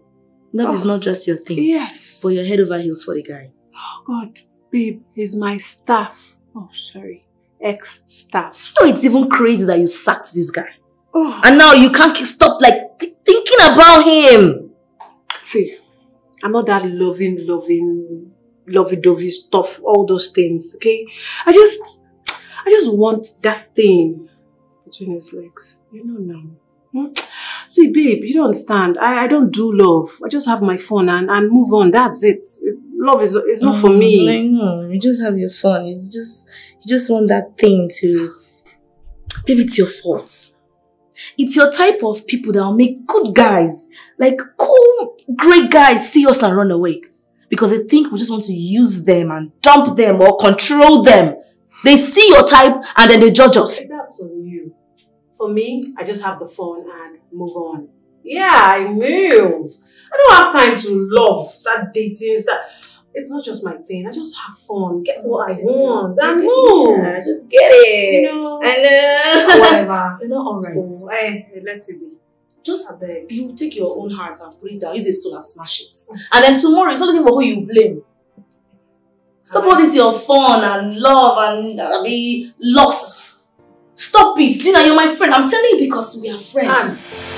Love is Oh. not just your thing, Yes. but you're head over heels for the guy. Oh God, babe, he's my staff. Oh, sorry. Ex-staff. You know it's even crazy that you sacked this guy. Oh. And now you can't stop like th- thinking about him. See, I'm not that loving, loving, lovey-dovey stuff, all those things, okay? I just, I just want that thing between his legs. You know now. Hmm? See, babe, you don't understand. I, I don't do love. I just have my fun and, and move on. That's it. Love is, is not for Mm, I me. know. You just have your fun. You just you just want that thing to maybe it's your fault. It's your type of people that will make good guys, like cool, great guys see us and run away. Because they think we just want to use them and dump them or control them. They see your type and then they judge us. That's on you. For me, I just have the fun and move on. Yeah, I move. I don't have time to love, start dating, start. It's not just my thing. I just have fun, get what I want, and move. Yeah, just get it. You know, And then whatever. you're not alright. Oh, eh, let it be. Just you take your own heart and put it down, use a stone and smash it. And then tomorrow it's not looking for who you blame. Stop all this your fun and love and uh, be lost. Stop it. Gina, you're my friend. I'm telling you because we are friends. I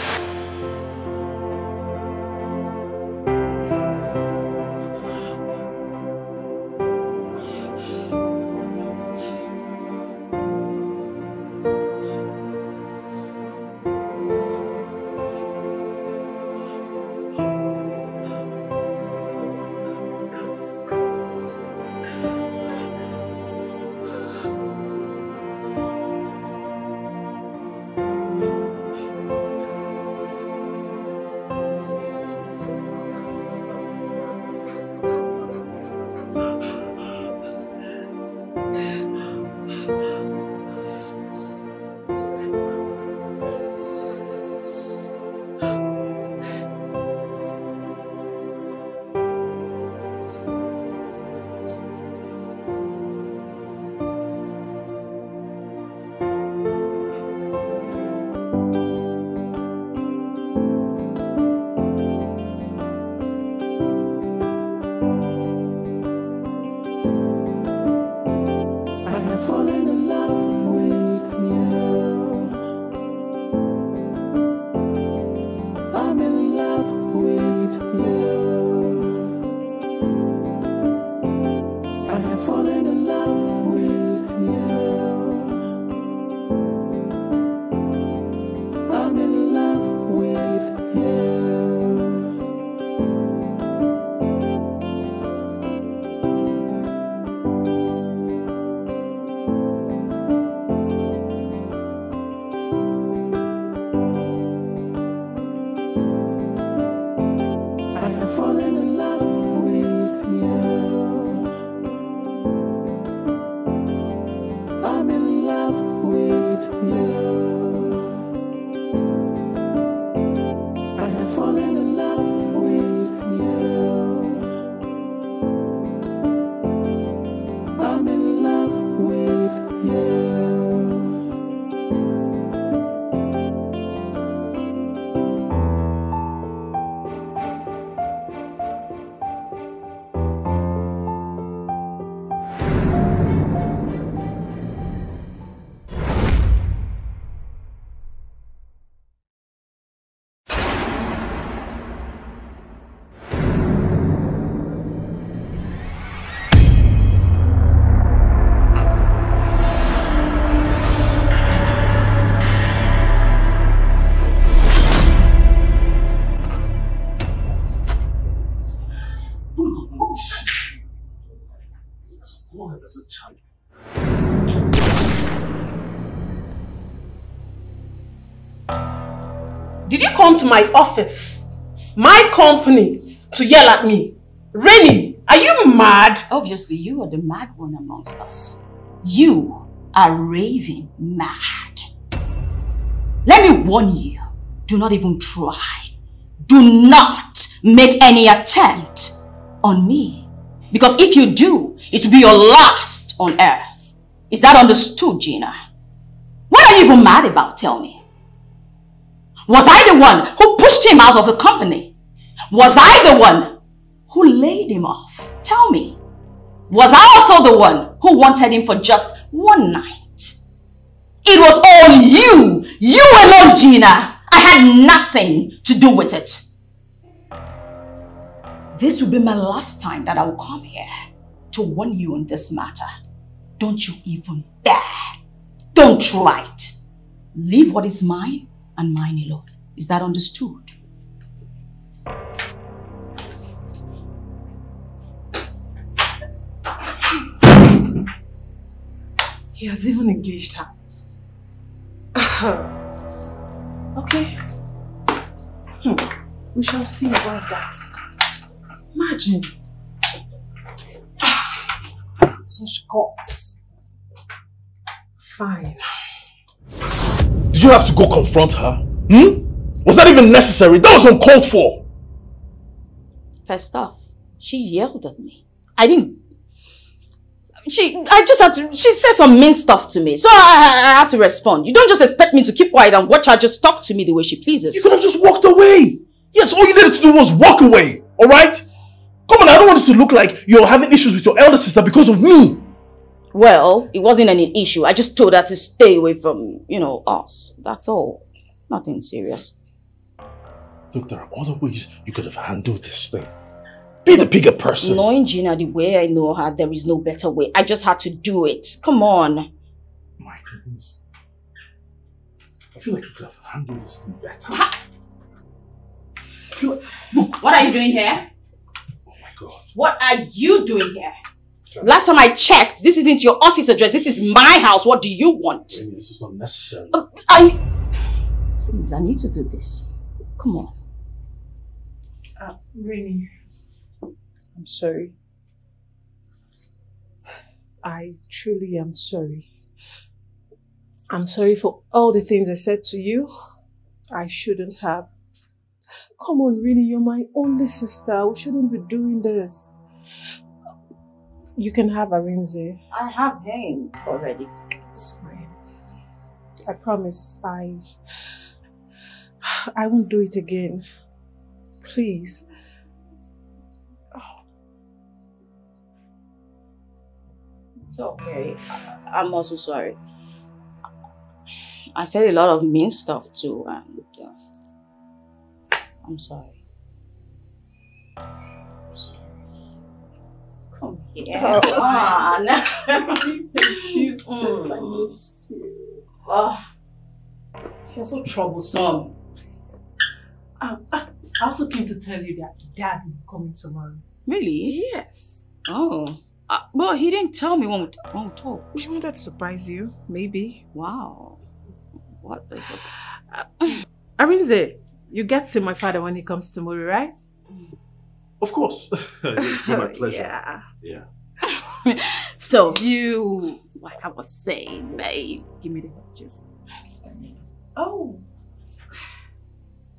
my office, my company, to yell at me? Rainy, are you mad? Obviously, you are the mad one amongst us. You are raving mad. Let me warn you, do not even try. Do not make any attempt on me. Because if you do, it will be your last on earth. Is that understood, Gina? What are you even mad about? Tell me. Was I the one who pushed him out of the company? Was I the one who laid him off? Tell me. Was I also the one who wanted him for just one night? It was all you! You alone, Gina! I had nothing to do with it. This will be my last time that I will come here to warn you on this matter. Don't you even dare. Don't try it. Leave what is mine and mine alone. Is that understood? He has even engaged her. okay. Hmm. We shall see about that. Imagine. Such guts. Fine. Did you have to go confront her? Hmm? Was that even necessary? That was uncalled for. First off, she yelled at me. I didn't. She, I just had to, she said some mean stuff to me. So I, I, I had to respond. You don't just expect me to keep quiet and watch her just talk to me the way she pleases. You could have just walked away. Yes, all you needed to do was walk away. Alright? Come on, I don't want this to look like you're having issues with your elder sister because of me. Well, it wasn't any issue. I just told her to stay away from, you know, us. That's all. Nothing serious. Look, there are other ways you could have handled this thing. Be the bigger person. Knowing Gina the way I know her, there is no better way. I just had to do it. Come on. My goodness. I feel like you could have handled this thing better. Ha! What are you doing here? Oh my god. What are you doing here? Last time I checked, this isn't your office address. This is my house. What do you want? Maybe this is not necessary. Uh, I. Please, I need to do this. Come on. Uh, Rainy, I'm sorry. I truly am sorry. I'm sorry for all the things I said to you. I shouldn't have. Come on, really, you're my only sister. We shouldn't be doing this. You can have Arinze. I have him already. It's fine. I promise I I won't do it again. Please. It's okay. I, I'm also sorry. I said a lot of mean stuff too, and uh, I'm sorry. Come here. Oh. Come on. Thank you, sis. I Mm. missed you. oh, you're so troublesome. Um, I I also came to tell you that Dad will be coming tomorrow. Really? Yes. Oh. Uh, well, he didn't tell me when we, when we talked. We wanted to surprise you, maybe. Wow. What What is it? Arinze, you get to see my father when he comes tomorrow, right? Of course. it's been my pleasure. yeah. Yeah. So you, like I was saying, babe, Give me the just. Oh.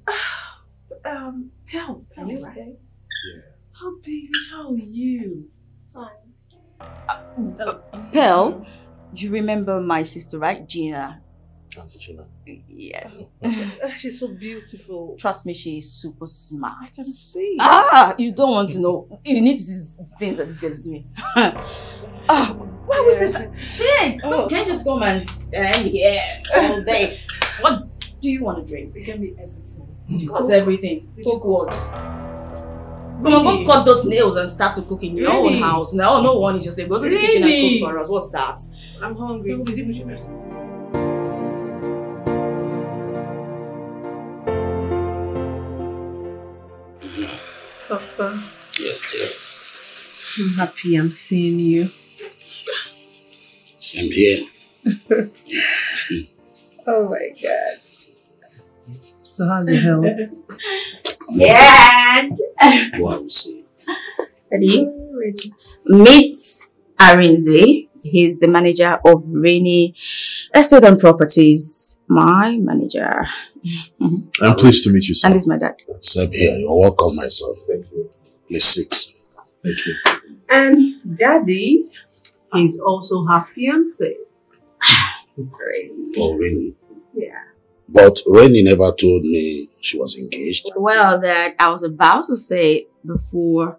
um, Pell, Pell, Are you right? Yeah. Oh, baby, how are you? Pearl, you remember my sister, right? Gina. Auntie Gina. Yes. She's so beautiful. Trust me, she is super smart. I can see. Ah, you don't want to know. You need to see things that this girl is doing. ah, what was this? Sit. Oh. Can't just come and stand here all day. What do you want to drink? It can be everything. What's everything? Did you Cook what? Come on, Really? go cut those nails and start to cook in your own house. No, no one is just like, go to the kitchen and Really? cook for us. What's that? I'm hungry. Papa, Yes, dear. I'm happy I'm seeing you. Same here. Oh my god. So how's your health? Yeah. What I will say. Ready? Meet Arinze. He's the manager of Rainy Estate and Properties. My manager. I'm mm-hmm. pleased to meet you, sir. And this is my dad. Same here. You're welcome, my son. Thank you. Please sit. Thank you. And Daddy is also her fiance. Oh, really? Yeah. But Rennie never told me she was engaged. Well, that I was about to say before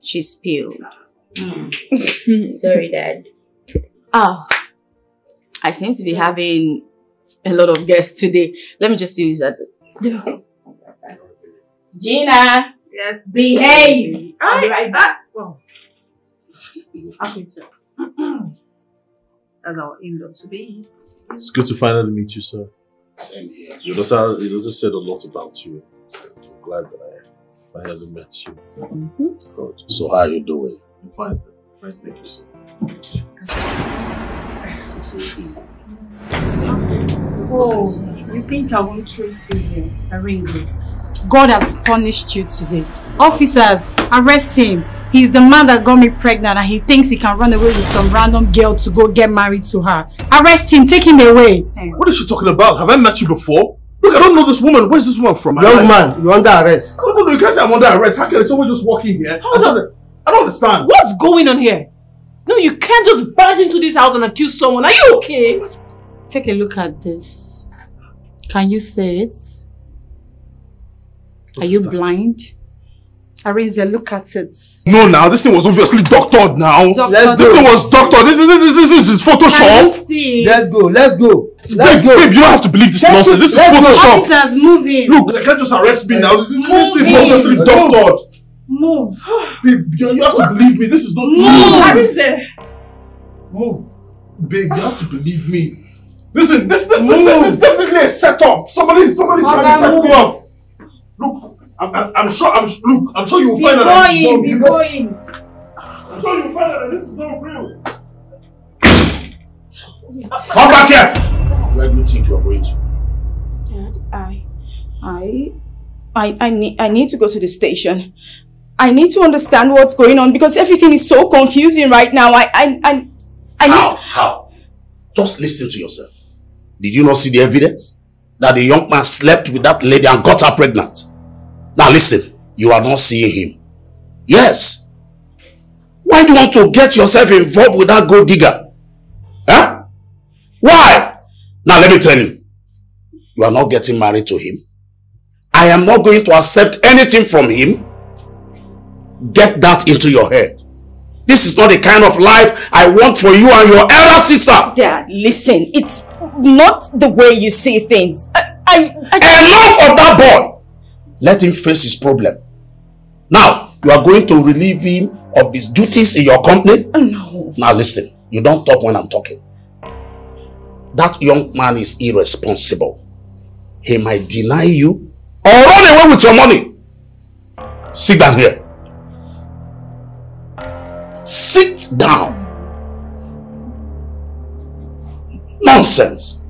she spilled. Sorry, Dad. Oh, I seem to be having a lot of guests today. Let me just use that. Gina, Yes. behave. I'll be right back. ah, well. Okay, so. That's our in-law to be. It's good to finally meet you, sir. Same here. Your daughter, it also said a lot about you. I'm glad that I finally met you. Good. So how are you doing? I'm fine. Fine, thank you, sir. Oh, you think I won't trace you here? Arinze, God has punished you today. Officers, arrest him. He's the man that got me pregnant and he thinks he can run away with some random girl to go get married to her. Arrest him, take him away. What is she talking about? Have I met you before? Look, I don't know this woman. Where's this woman from? Young man, you're under arrest. No, no, no, you can't say I'm under arrest. How can someone just walk in here? I don't, I don't understand. What's going on here? No, you can't just barge into this house and accuse someone. Are you okay? Take a look at this. Can you see it? Are you is that? blind? Arinze, look at it. No, now this thing was obviously doctored. Now Doctor- Let's this go. thing was doctored. This, this, this, this, this is Can you Photoshop. see? Let's go, let's go. Let's Babe, go. babe, you don't have to believe this Check nonsense. This is Let's go. Photoshop. Officers, move in. Look, they can't just arrest me now. This, this thing is Move obviously in. doctored. Move. Babe, you, you have to believe me. This is not Move. true. Move. Babe, you have to believe me. Listen, this, this, this, this is definitely a setup. Somebody, somebody's trying to set me up. Look, I'm, I'm, I'm sure, I'm, look, I'm sure you'll Be find out that this is going, be going. I'm sure you'll find out that this is not real. Come back here! Where do you think you are going to? Dad, I, I, I, I need, I need to go to the station. I need to understand what's going on because everything is so confusing right now. I, I, I, I How? How? Just listen to yourself. Did you not see the evidence? That the young man slept with that lady and got her pregnant. Now listen, you are not seeing him. Yes. Why do you want to get yourself involved with that gold digger? Huh? Why? Now let me tell you. You are not getting married to him. I am not going to accept anything from him. Get that into your head. This is not the kind of life I want for you and your elder sister. Dad, listen. It's not the way you see things. I, I, I Enough of that boy. Let him face his problem. Now, you are going to relieve him of his duties in your company. Oh, no. Now listen, you don't talk when I'm talking. That young man is irresponsible. He might deny you or run away with your money. Sit down here. Sit down. Nonsense.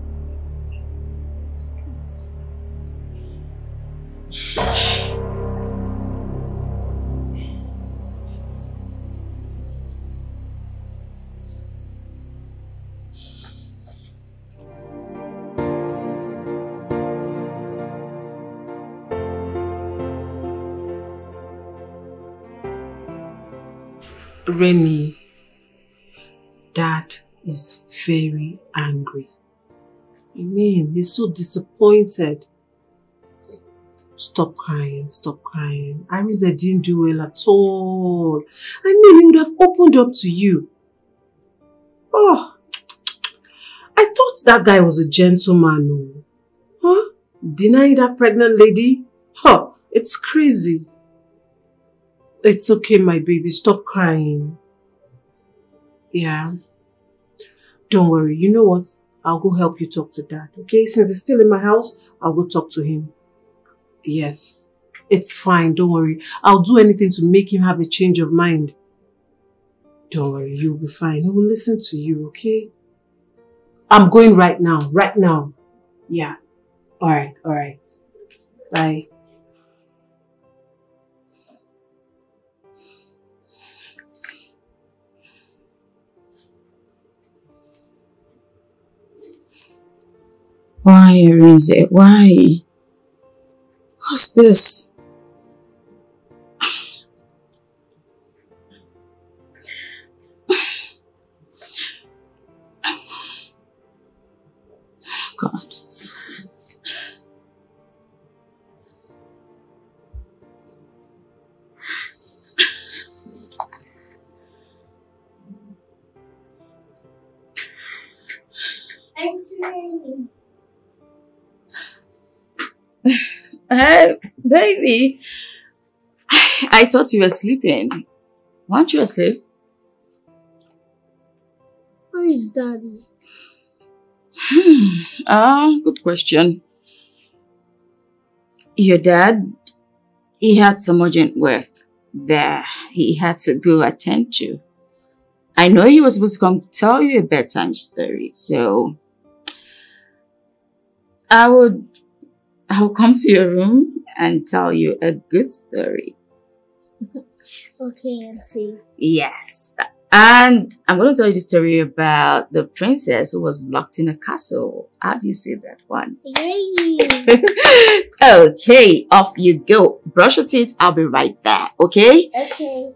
Remy, Dad is very angry. I mean, he's so disappointed. Stop crying, stop crying. I mean, they didn't do well at all. I mean, he would have opened up to you. Oh, I thought that guy was a gentleman. oh. Huh? Denying that pregnant lady? Huh, it's crazy. It's okay, my baby. Stop crying. Yeah. Don't worry. You know what? I'll go help you talk to dad. Okay? Since he's still in my house, I'll go talk to him. Yes. It's fine. Don't worry. I'll do anything to make him have a change of mind. Don't worry. You'll be fine. He will listen to you. Okay? I'm going right now. Right now. Yeah. Alright. Alright. Bye. Why, Arinze? Why? What's this? God. I'm. Hey, baby. I thought you were sleeping. Weren't you asleep? Where is Daddy? Hmm. Ah, good question. Your dad, he had some urgent work that he had to go attend to. I know he was supposed to come tell you a bedtime story, so I would I'll come to your room and tell you a good story. Okay, Auntie. Yes. And I'm going to tell you the story about the princess who was locked in a castle. How do you say that one? Yay! okay, off you go. Brush your teeth. I'll be right there. Okay? okay.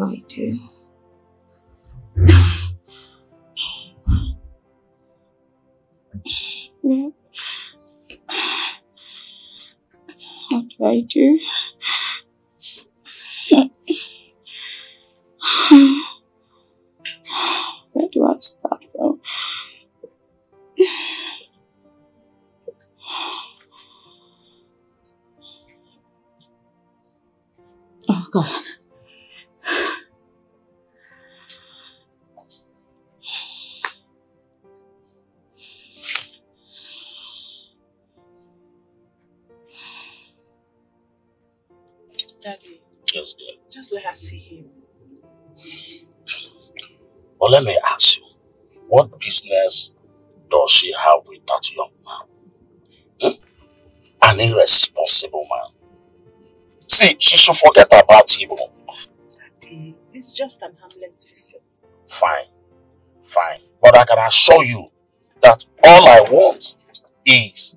What do I do? What do I do? Where do I start from? Oh God. Just let her see him. But let me ask you, what business does she have with that young man? Hmm? An irresponsible man. See, she should forget about him. Daddy, it's just an harmless visit. Fine, fine. But I can assure you that all I want is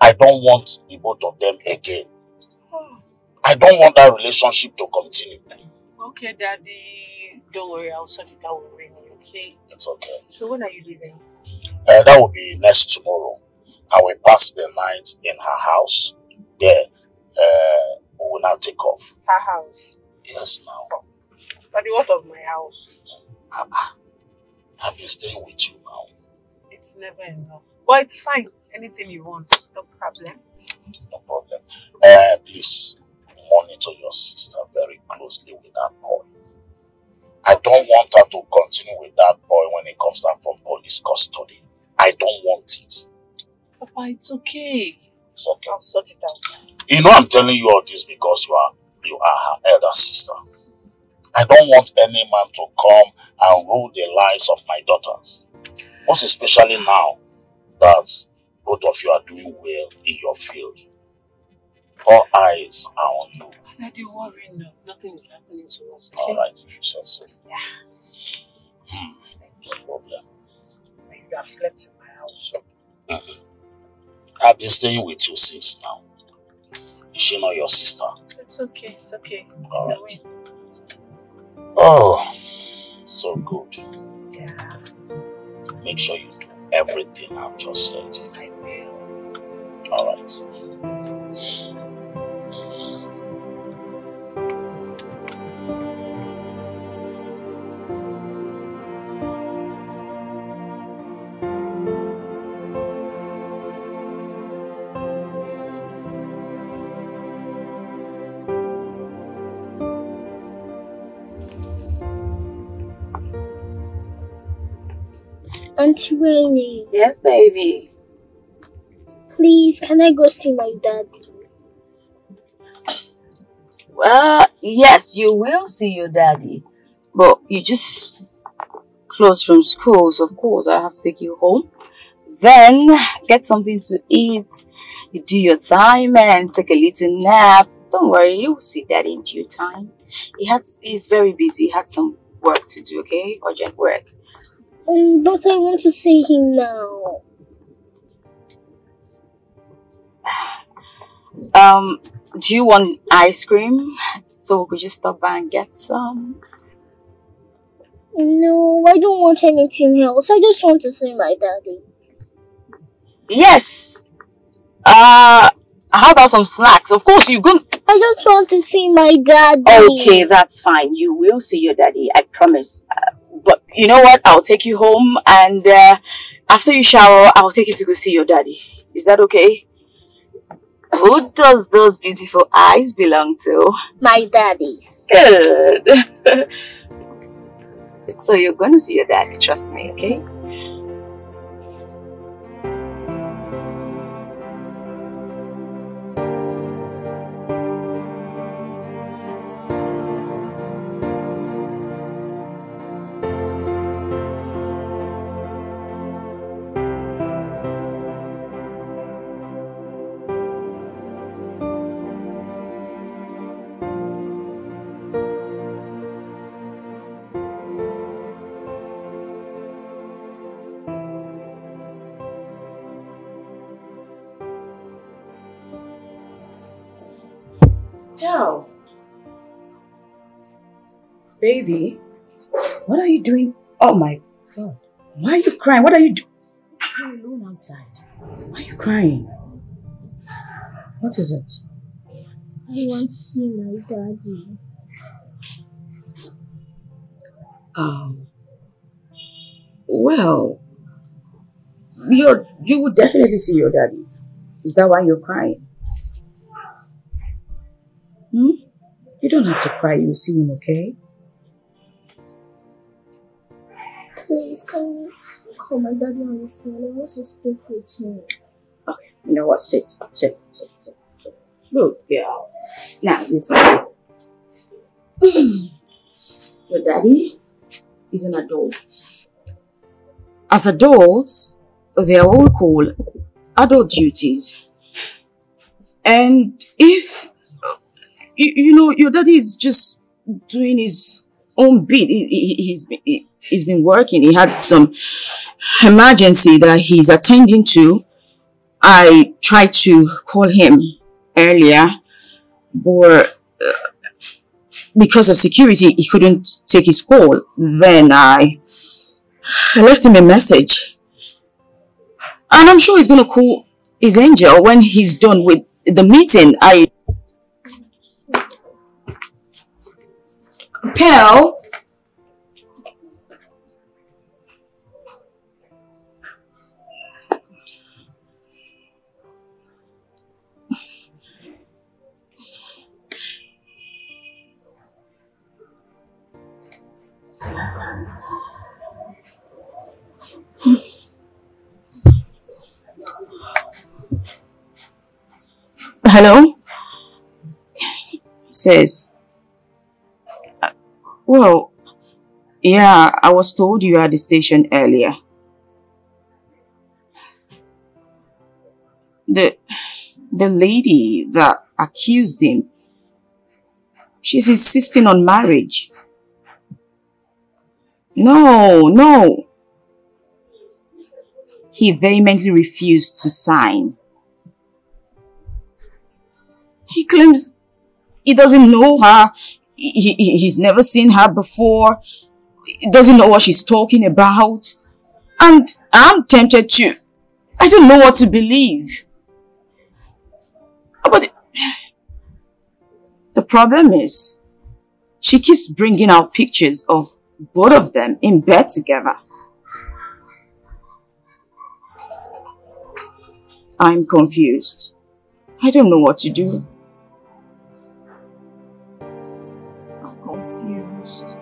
I don't want the both of them again. I don't want that relationship to continue. Okay, Daddy, don't worry, I'll sort it out with Rainy, okay? It's okay. So when are you leaving? Uh, that will be next tomorrow. I will pass the night in her house. There, uh, we will now take off. Her house. Yes, now. Daddy, what of my house? I- I- I've been staying with you now. It's never enough. But it's fine. Anything you want, no problem. No problem. Uh, please monitor your sister very closely with that boy. I don't want her to continue with that boy when he comes down from police custody. I don't want it. Papa, it's okay. It's okay. I'll sort it out. You know I'm telling you all this because you are you are her elder sister. I don't want any man to come and rule the lives of my daughters. Most especially now that both of you are doing well in your field. All eyes are on you. Daddy, worry no. Nothing is happening to us, okay? Alright, if you said so. Yeah. Hmm, no problem. You have slept in my house. Mhm. I've been staying with you since now. Is she not your sister? It's okay. It's okay. Alright. Oh, so good. Yeah, Make sure you do everything I've just said. I will. Alright. Auntie Rainy, Yes, baby. please, can I go see my daddy? Well, yes, you will see your daddy. But you just close from school, so of course I have to take you home. Then get something to eat. You do your time and take a little nap. Don't worry, you'll see daddy in due time. He had he's very busy, he had some work to do, okay? Urgent work. Um, but I want to see him now. Um, do you want ice cream? So we could just stop by and get some. No, I don't want anything else. I just want to see my daddy. Yes. Uh, how about some snacks? Of course, you're going I just want to see my daddy. Okay, that's fine. You will see your daddy. I promise. Uh, but you know what? I'll take you home, and uh, after you shower, I'll take you to go see your daddy. Is that okay? Who does those beautiful eyes belong to? My daddy's. Good. so you're going to see your daddy. Trust me, okay? Baby, what are you doing? Oh my god. Why are you crying? What are you doing? I'm alone outside. Why are you crying? What is it? I want to see my daddy. Um. Well, you're you would definitely see your daddy. Is that why you're crying? Hmm? You don't have to cry. You'll see him, okay? Please, can you call my daddy on the phone? I want to speak with him. Okay. You know what? Sit, sit, sit, sit, sit. Good girl. Now listen. your daddy is an adult. As adults, they are what we call adult duties. And if you, you know your daddy is just doing his own bit, he, he, he's he, he's been working. He had some emergency that he's attending to. I tried to call him earlier, but uh, because of security, he couldn't take his call. Then I, I left him a message. And I'm sure he's going to call his angel when he's done with the meeting. I. Pal. Hello? Says. Uh, Well, yeah, I was told you at the station earlier. The the lady that accused him, she's insisting on marriage. No, no. He vehemently refused to sign. He claims he doesn't know her. He, he- he's never seen her before. He doesn't know what she's talking about. And I'm tempted to. I don't know what to believe. But the, the problem is, she keeps bringing out pictures of both of them in bed together. I'm confused. I don't know what to do. Confused.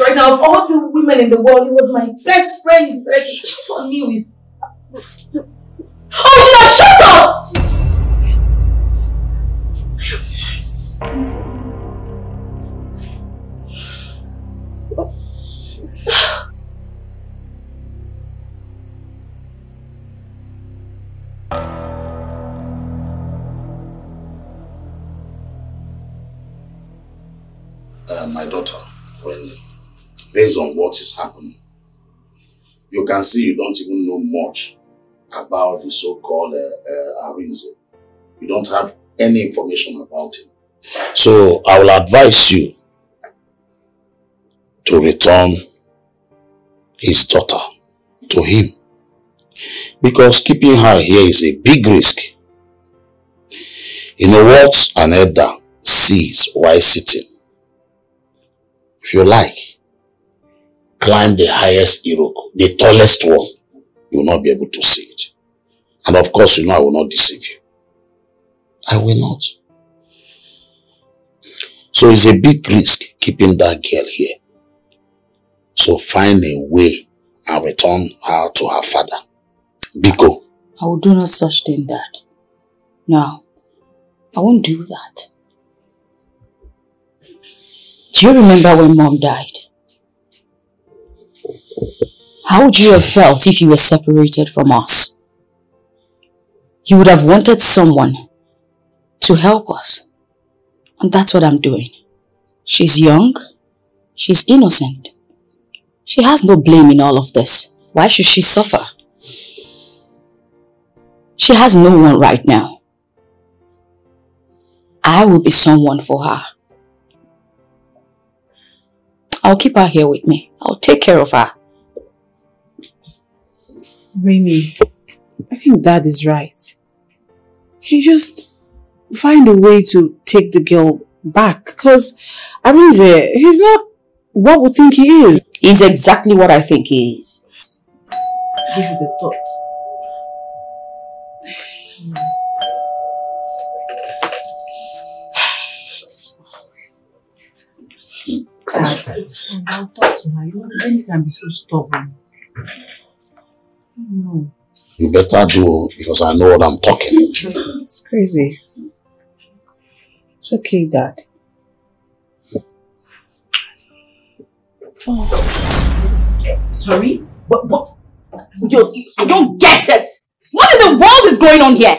right now. Of all the women in the world, he was my best friend. He said, "Shut on me with... Oh, Nina, shut up! Yes. yes. Uh, my daughter, based on what is happening, you can see you don't even know much about the so-called uh, uh, Arinze. You don't have any information about him. So I will advise you to return his daughter to him. Because keeping her here is a big risk. You know what an elder sees while sitting. If you like, climb the highest Iroko, the tallest one. You will not be able to see it. And of course, you know I will not deceive you. I will not. So it's a big risk keeping that girl here. So find a way and return her to her father. Biko. I will do no such thing, Dad. No, I won't do that. Do you remember when Mom died? How would you have felt if you were separated from us? You would have wanted someone to help us. And that's what I'm doing. She's young. She's innocent. She has no blame in all of this. Why should she suffer? She has no one right now. I will be someone for her. I'll keep her here with me. I'll take care of her. Rainy, I think dad is right. Can you just find a way to take the girl back? Because Arinze, he's not what we think he is. He's exactly what I think he is. Give it a thought. Dad, it's fine. I'll talk to her. You know, Jenny can be so stubborn. No, You better do because I know what I'm talking. it's crazy. It's okay, Dad. Sorry? What? what? Yo, I don't get it. What in the world is going on here?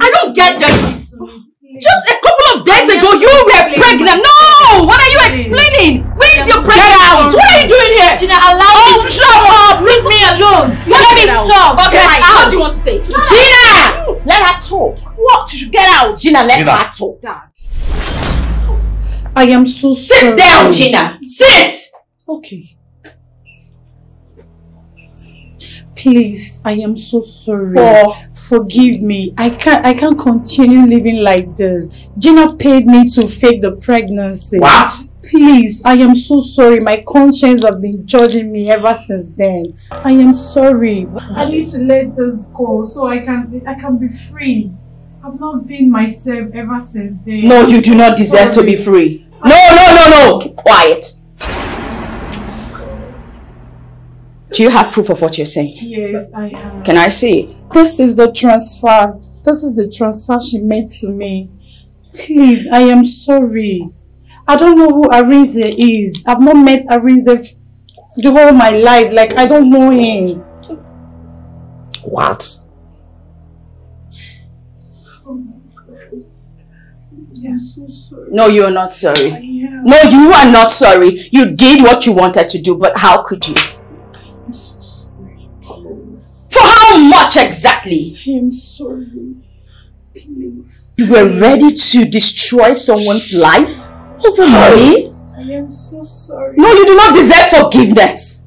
I don't get this. Just a couple of days ago, you were pregnant. No! What are you explaining? Where's your pregnancy? Get out! What are you doing here? Gina, allow Oh, me. shut up! Leave me alone. Let Let me me talk. Okay, Get what out. do you want to say? Gina! Let her talk. What? You should get out. Gina, let Gina. her talk. Dad. I am so sorry. Sit down, Gina. Sit! Okay. Please, I am so sorry. For Forgive me. I can't I can't continue living like this. Gina paid me to fake the pregnancy. What? Please, I am so sorry. My conscience has been judging me ever since then. I am sorry. I need to let this go so I can I can be free. I've not been myself ever since then. No, you do not deserve to be free. No, no, no, no. Keep quiet. Do you have proof of what you're saying? Yes, I have. Can I see it? This is the transfer. This is the transfer she made to me. Please, I am sorry. I don't know who Arinze is. I've not met Arinze the whole my life. Like, I don't know him. What? Oh my god. I'm so sorry. No, you're not sorry. I am. No, you are not sorry. You did what you wanted to do, but how could you? I'm so sorry. For how much exactly? I am sorry. Please. You were ready to destroy someone's life over money? I am so sorry. No, you do not deserve forgiveness.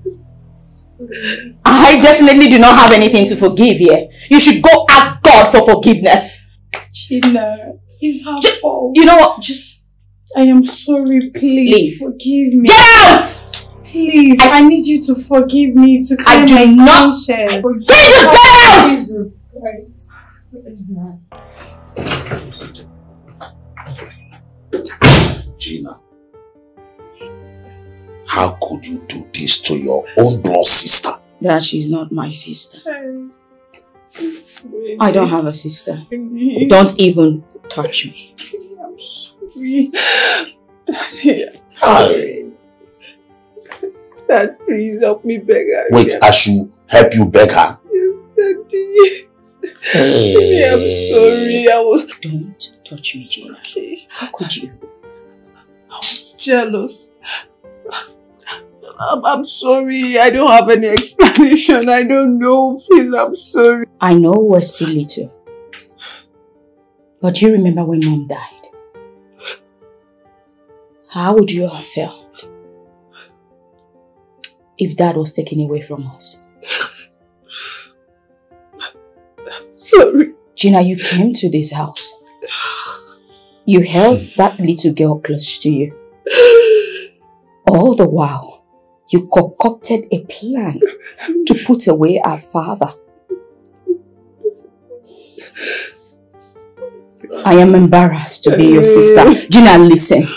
I definitely do not have anything to forgive here. You should go ask God for forgiveness. Gina, it's her Ju- fault. You know what? Just I am sorry. Please Leave. forgive me. get out! Please, I need you to forgive me to clear I do my not- conscience. Can you just get out? Jesus Christ. Gina. How could you do this to your own blood sister? That she's not my sister. I don't have a sister. Don't even touch me. I'm sorry. Daddy, Hi. Dad, please help me beg her. Wait, I should help you beg her. Daddy. Baby, I'm sorry. I was. Don't touch me, Gina. Okay. How could you? I was jealous. I'm, I'm sorry. I don't have any explanation. I don't know. Please, I'm sorry. I know we're still little. But do you remember when mom died? How would you have felt if dad was taken away from us? Sorry. Gina, you came to this house. You held that little girl close to you. All the while, you concocted a plan to put away our father. I am embarrassed to be your sister. Gina, listen.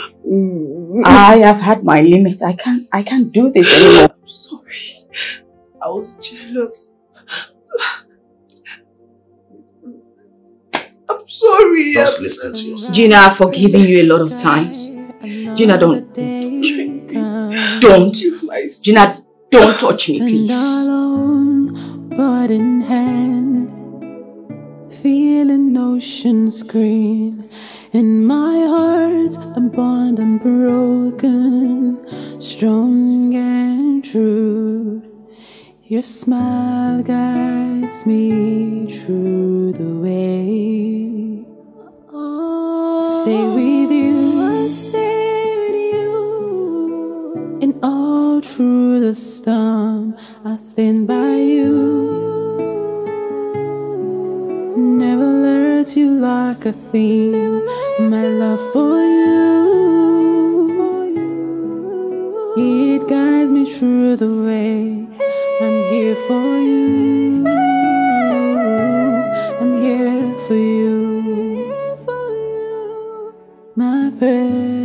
I have had my limit. I can't I can't do this anymore. I'm sorry. I was jealous. I'm sorry. Just I'm- listen to yourself. Gina, I've forgiven you a lot of times. Gina, don't don't. My Gina, don't touch me, please. but in hand, feeling oceans green. In my heart, a bond unbroken, strong and true. Your smile guides me through the way. Stay with you, oh, stay with you. And all through the storm, I stand by you. Never let you like a thing. My love for you, it guides me through the way. I'm here for you. I'm here for you. My prayer,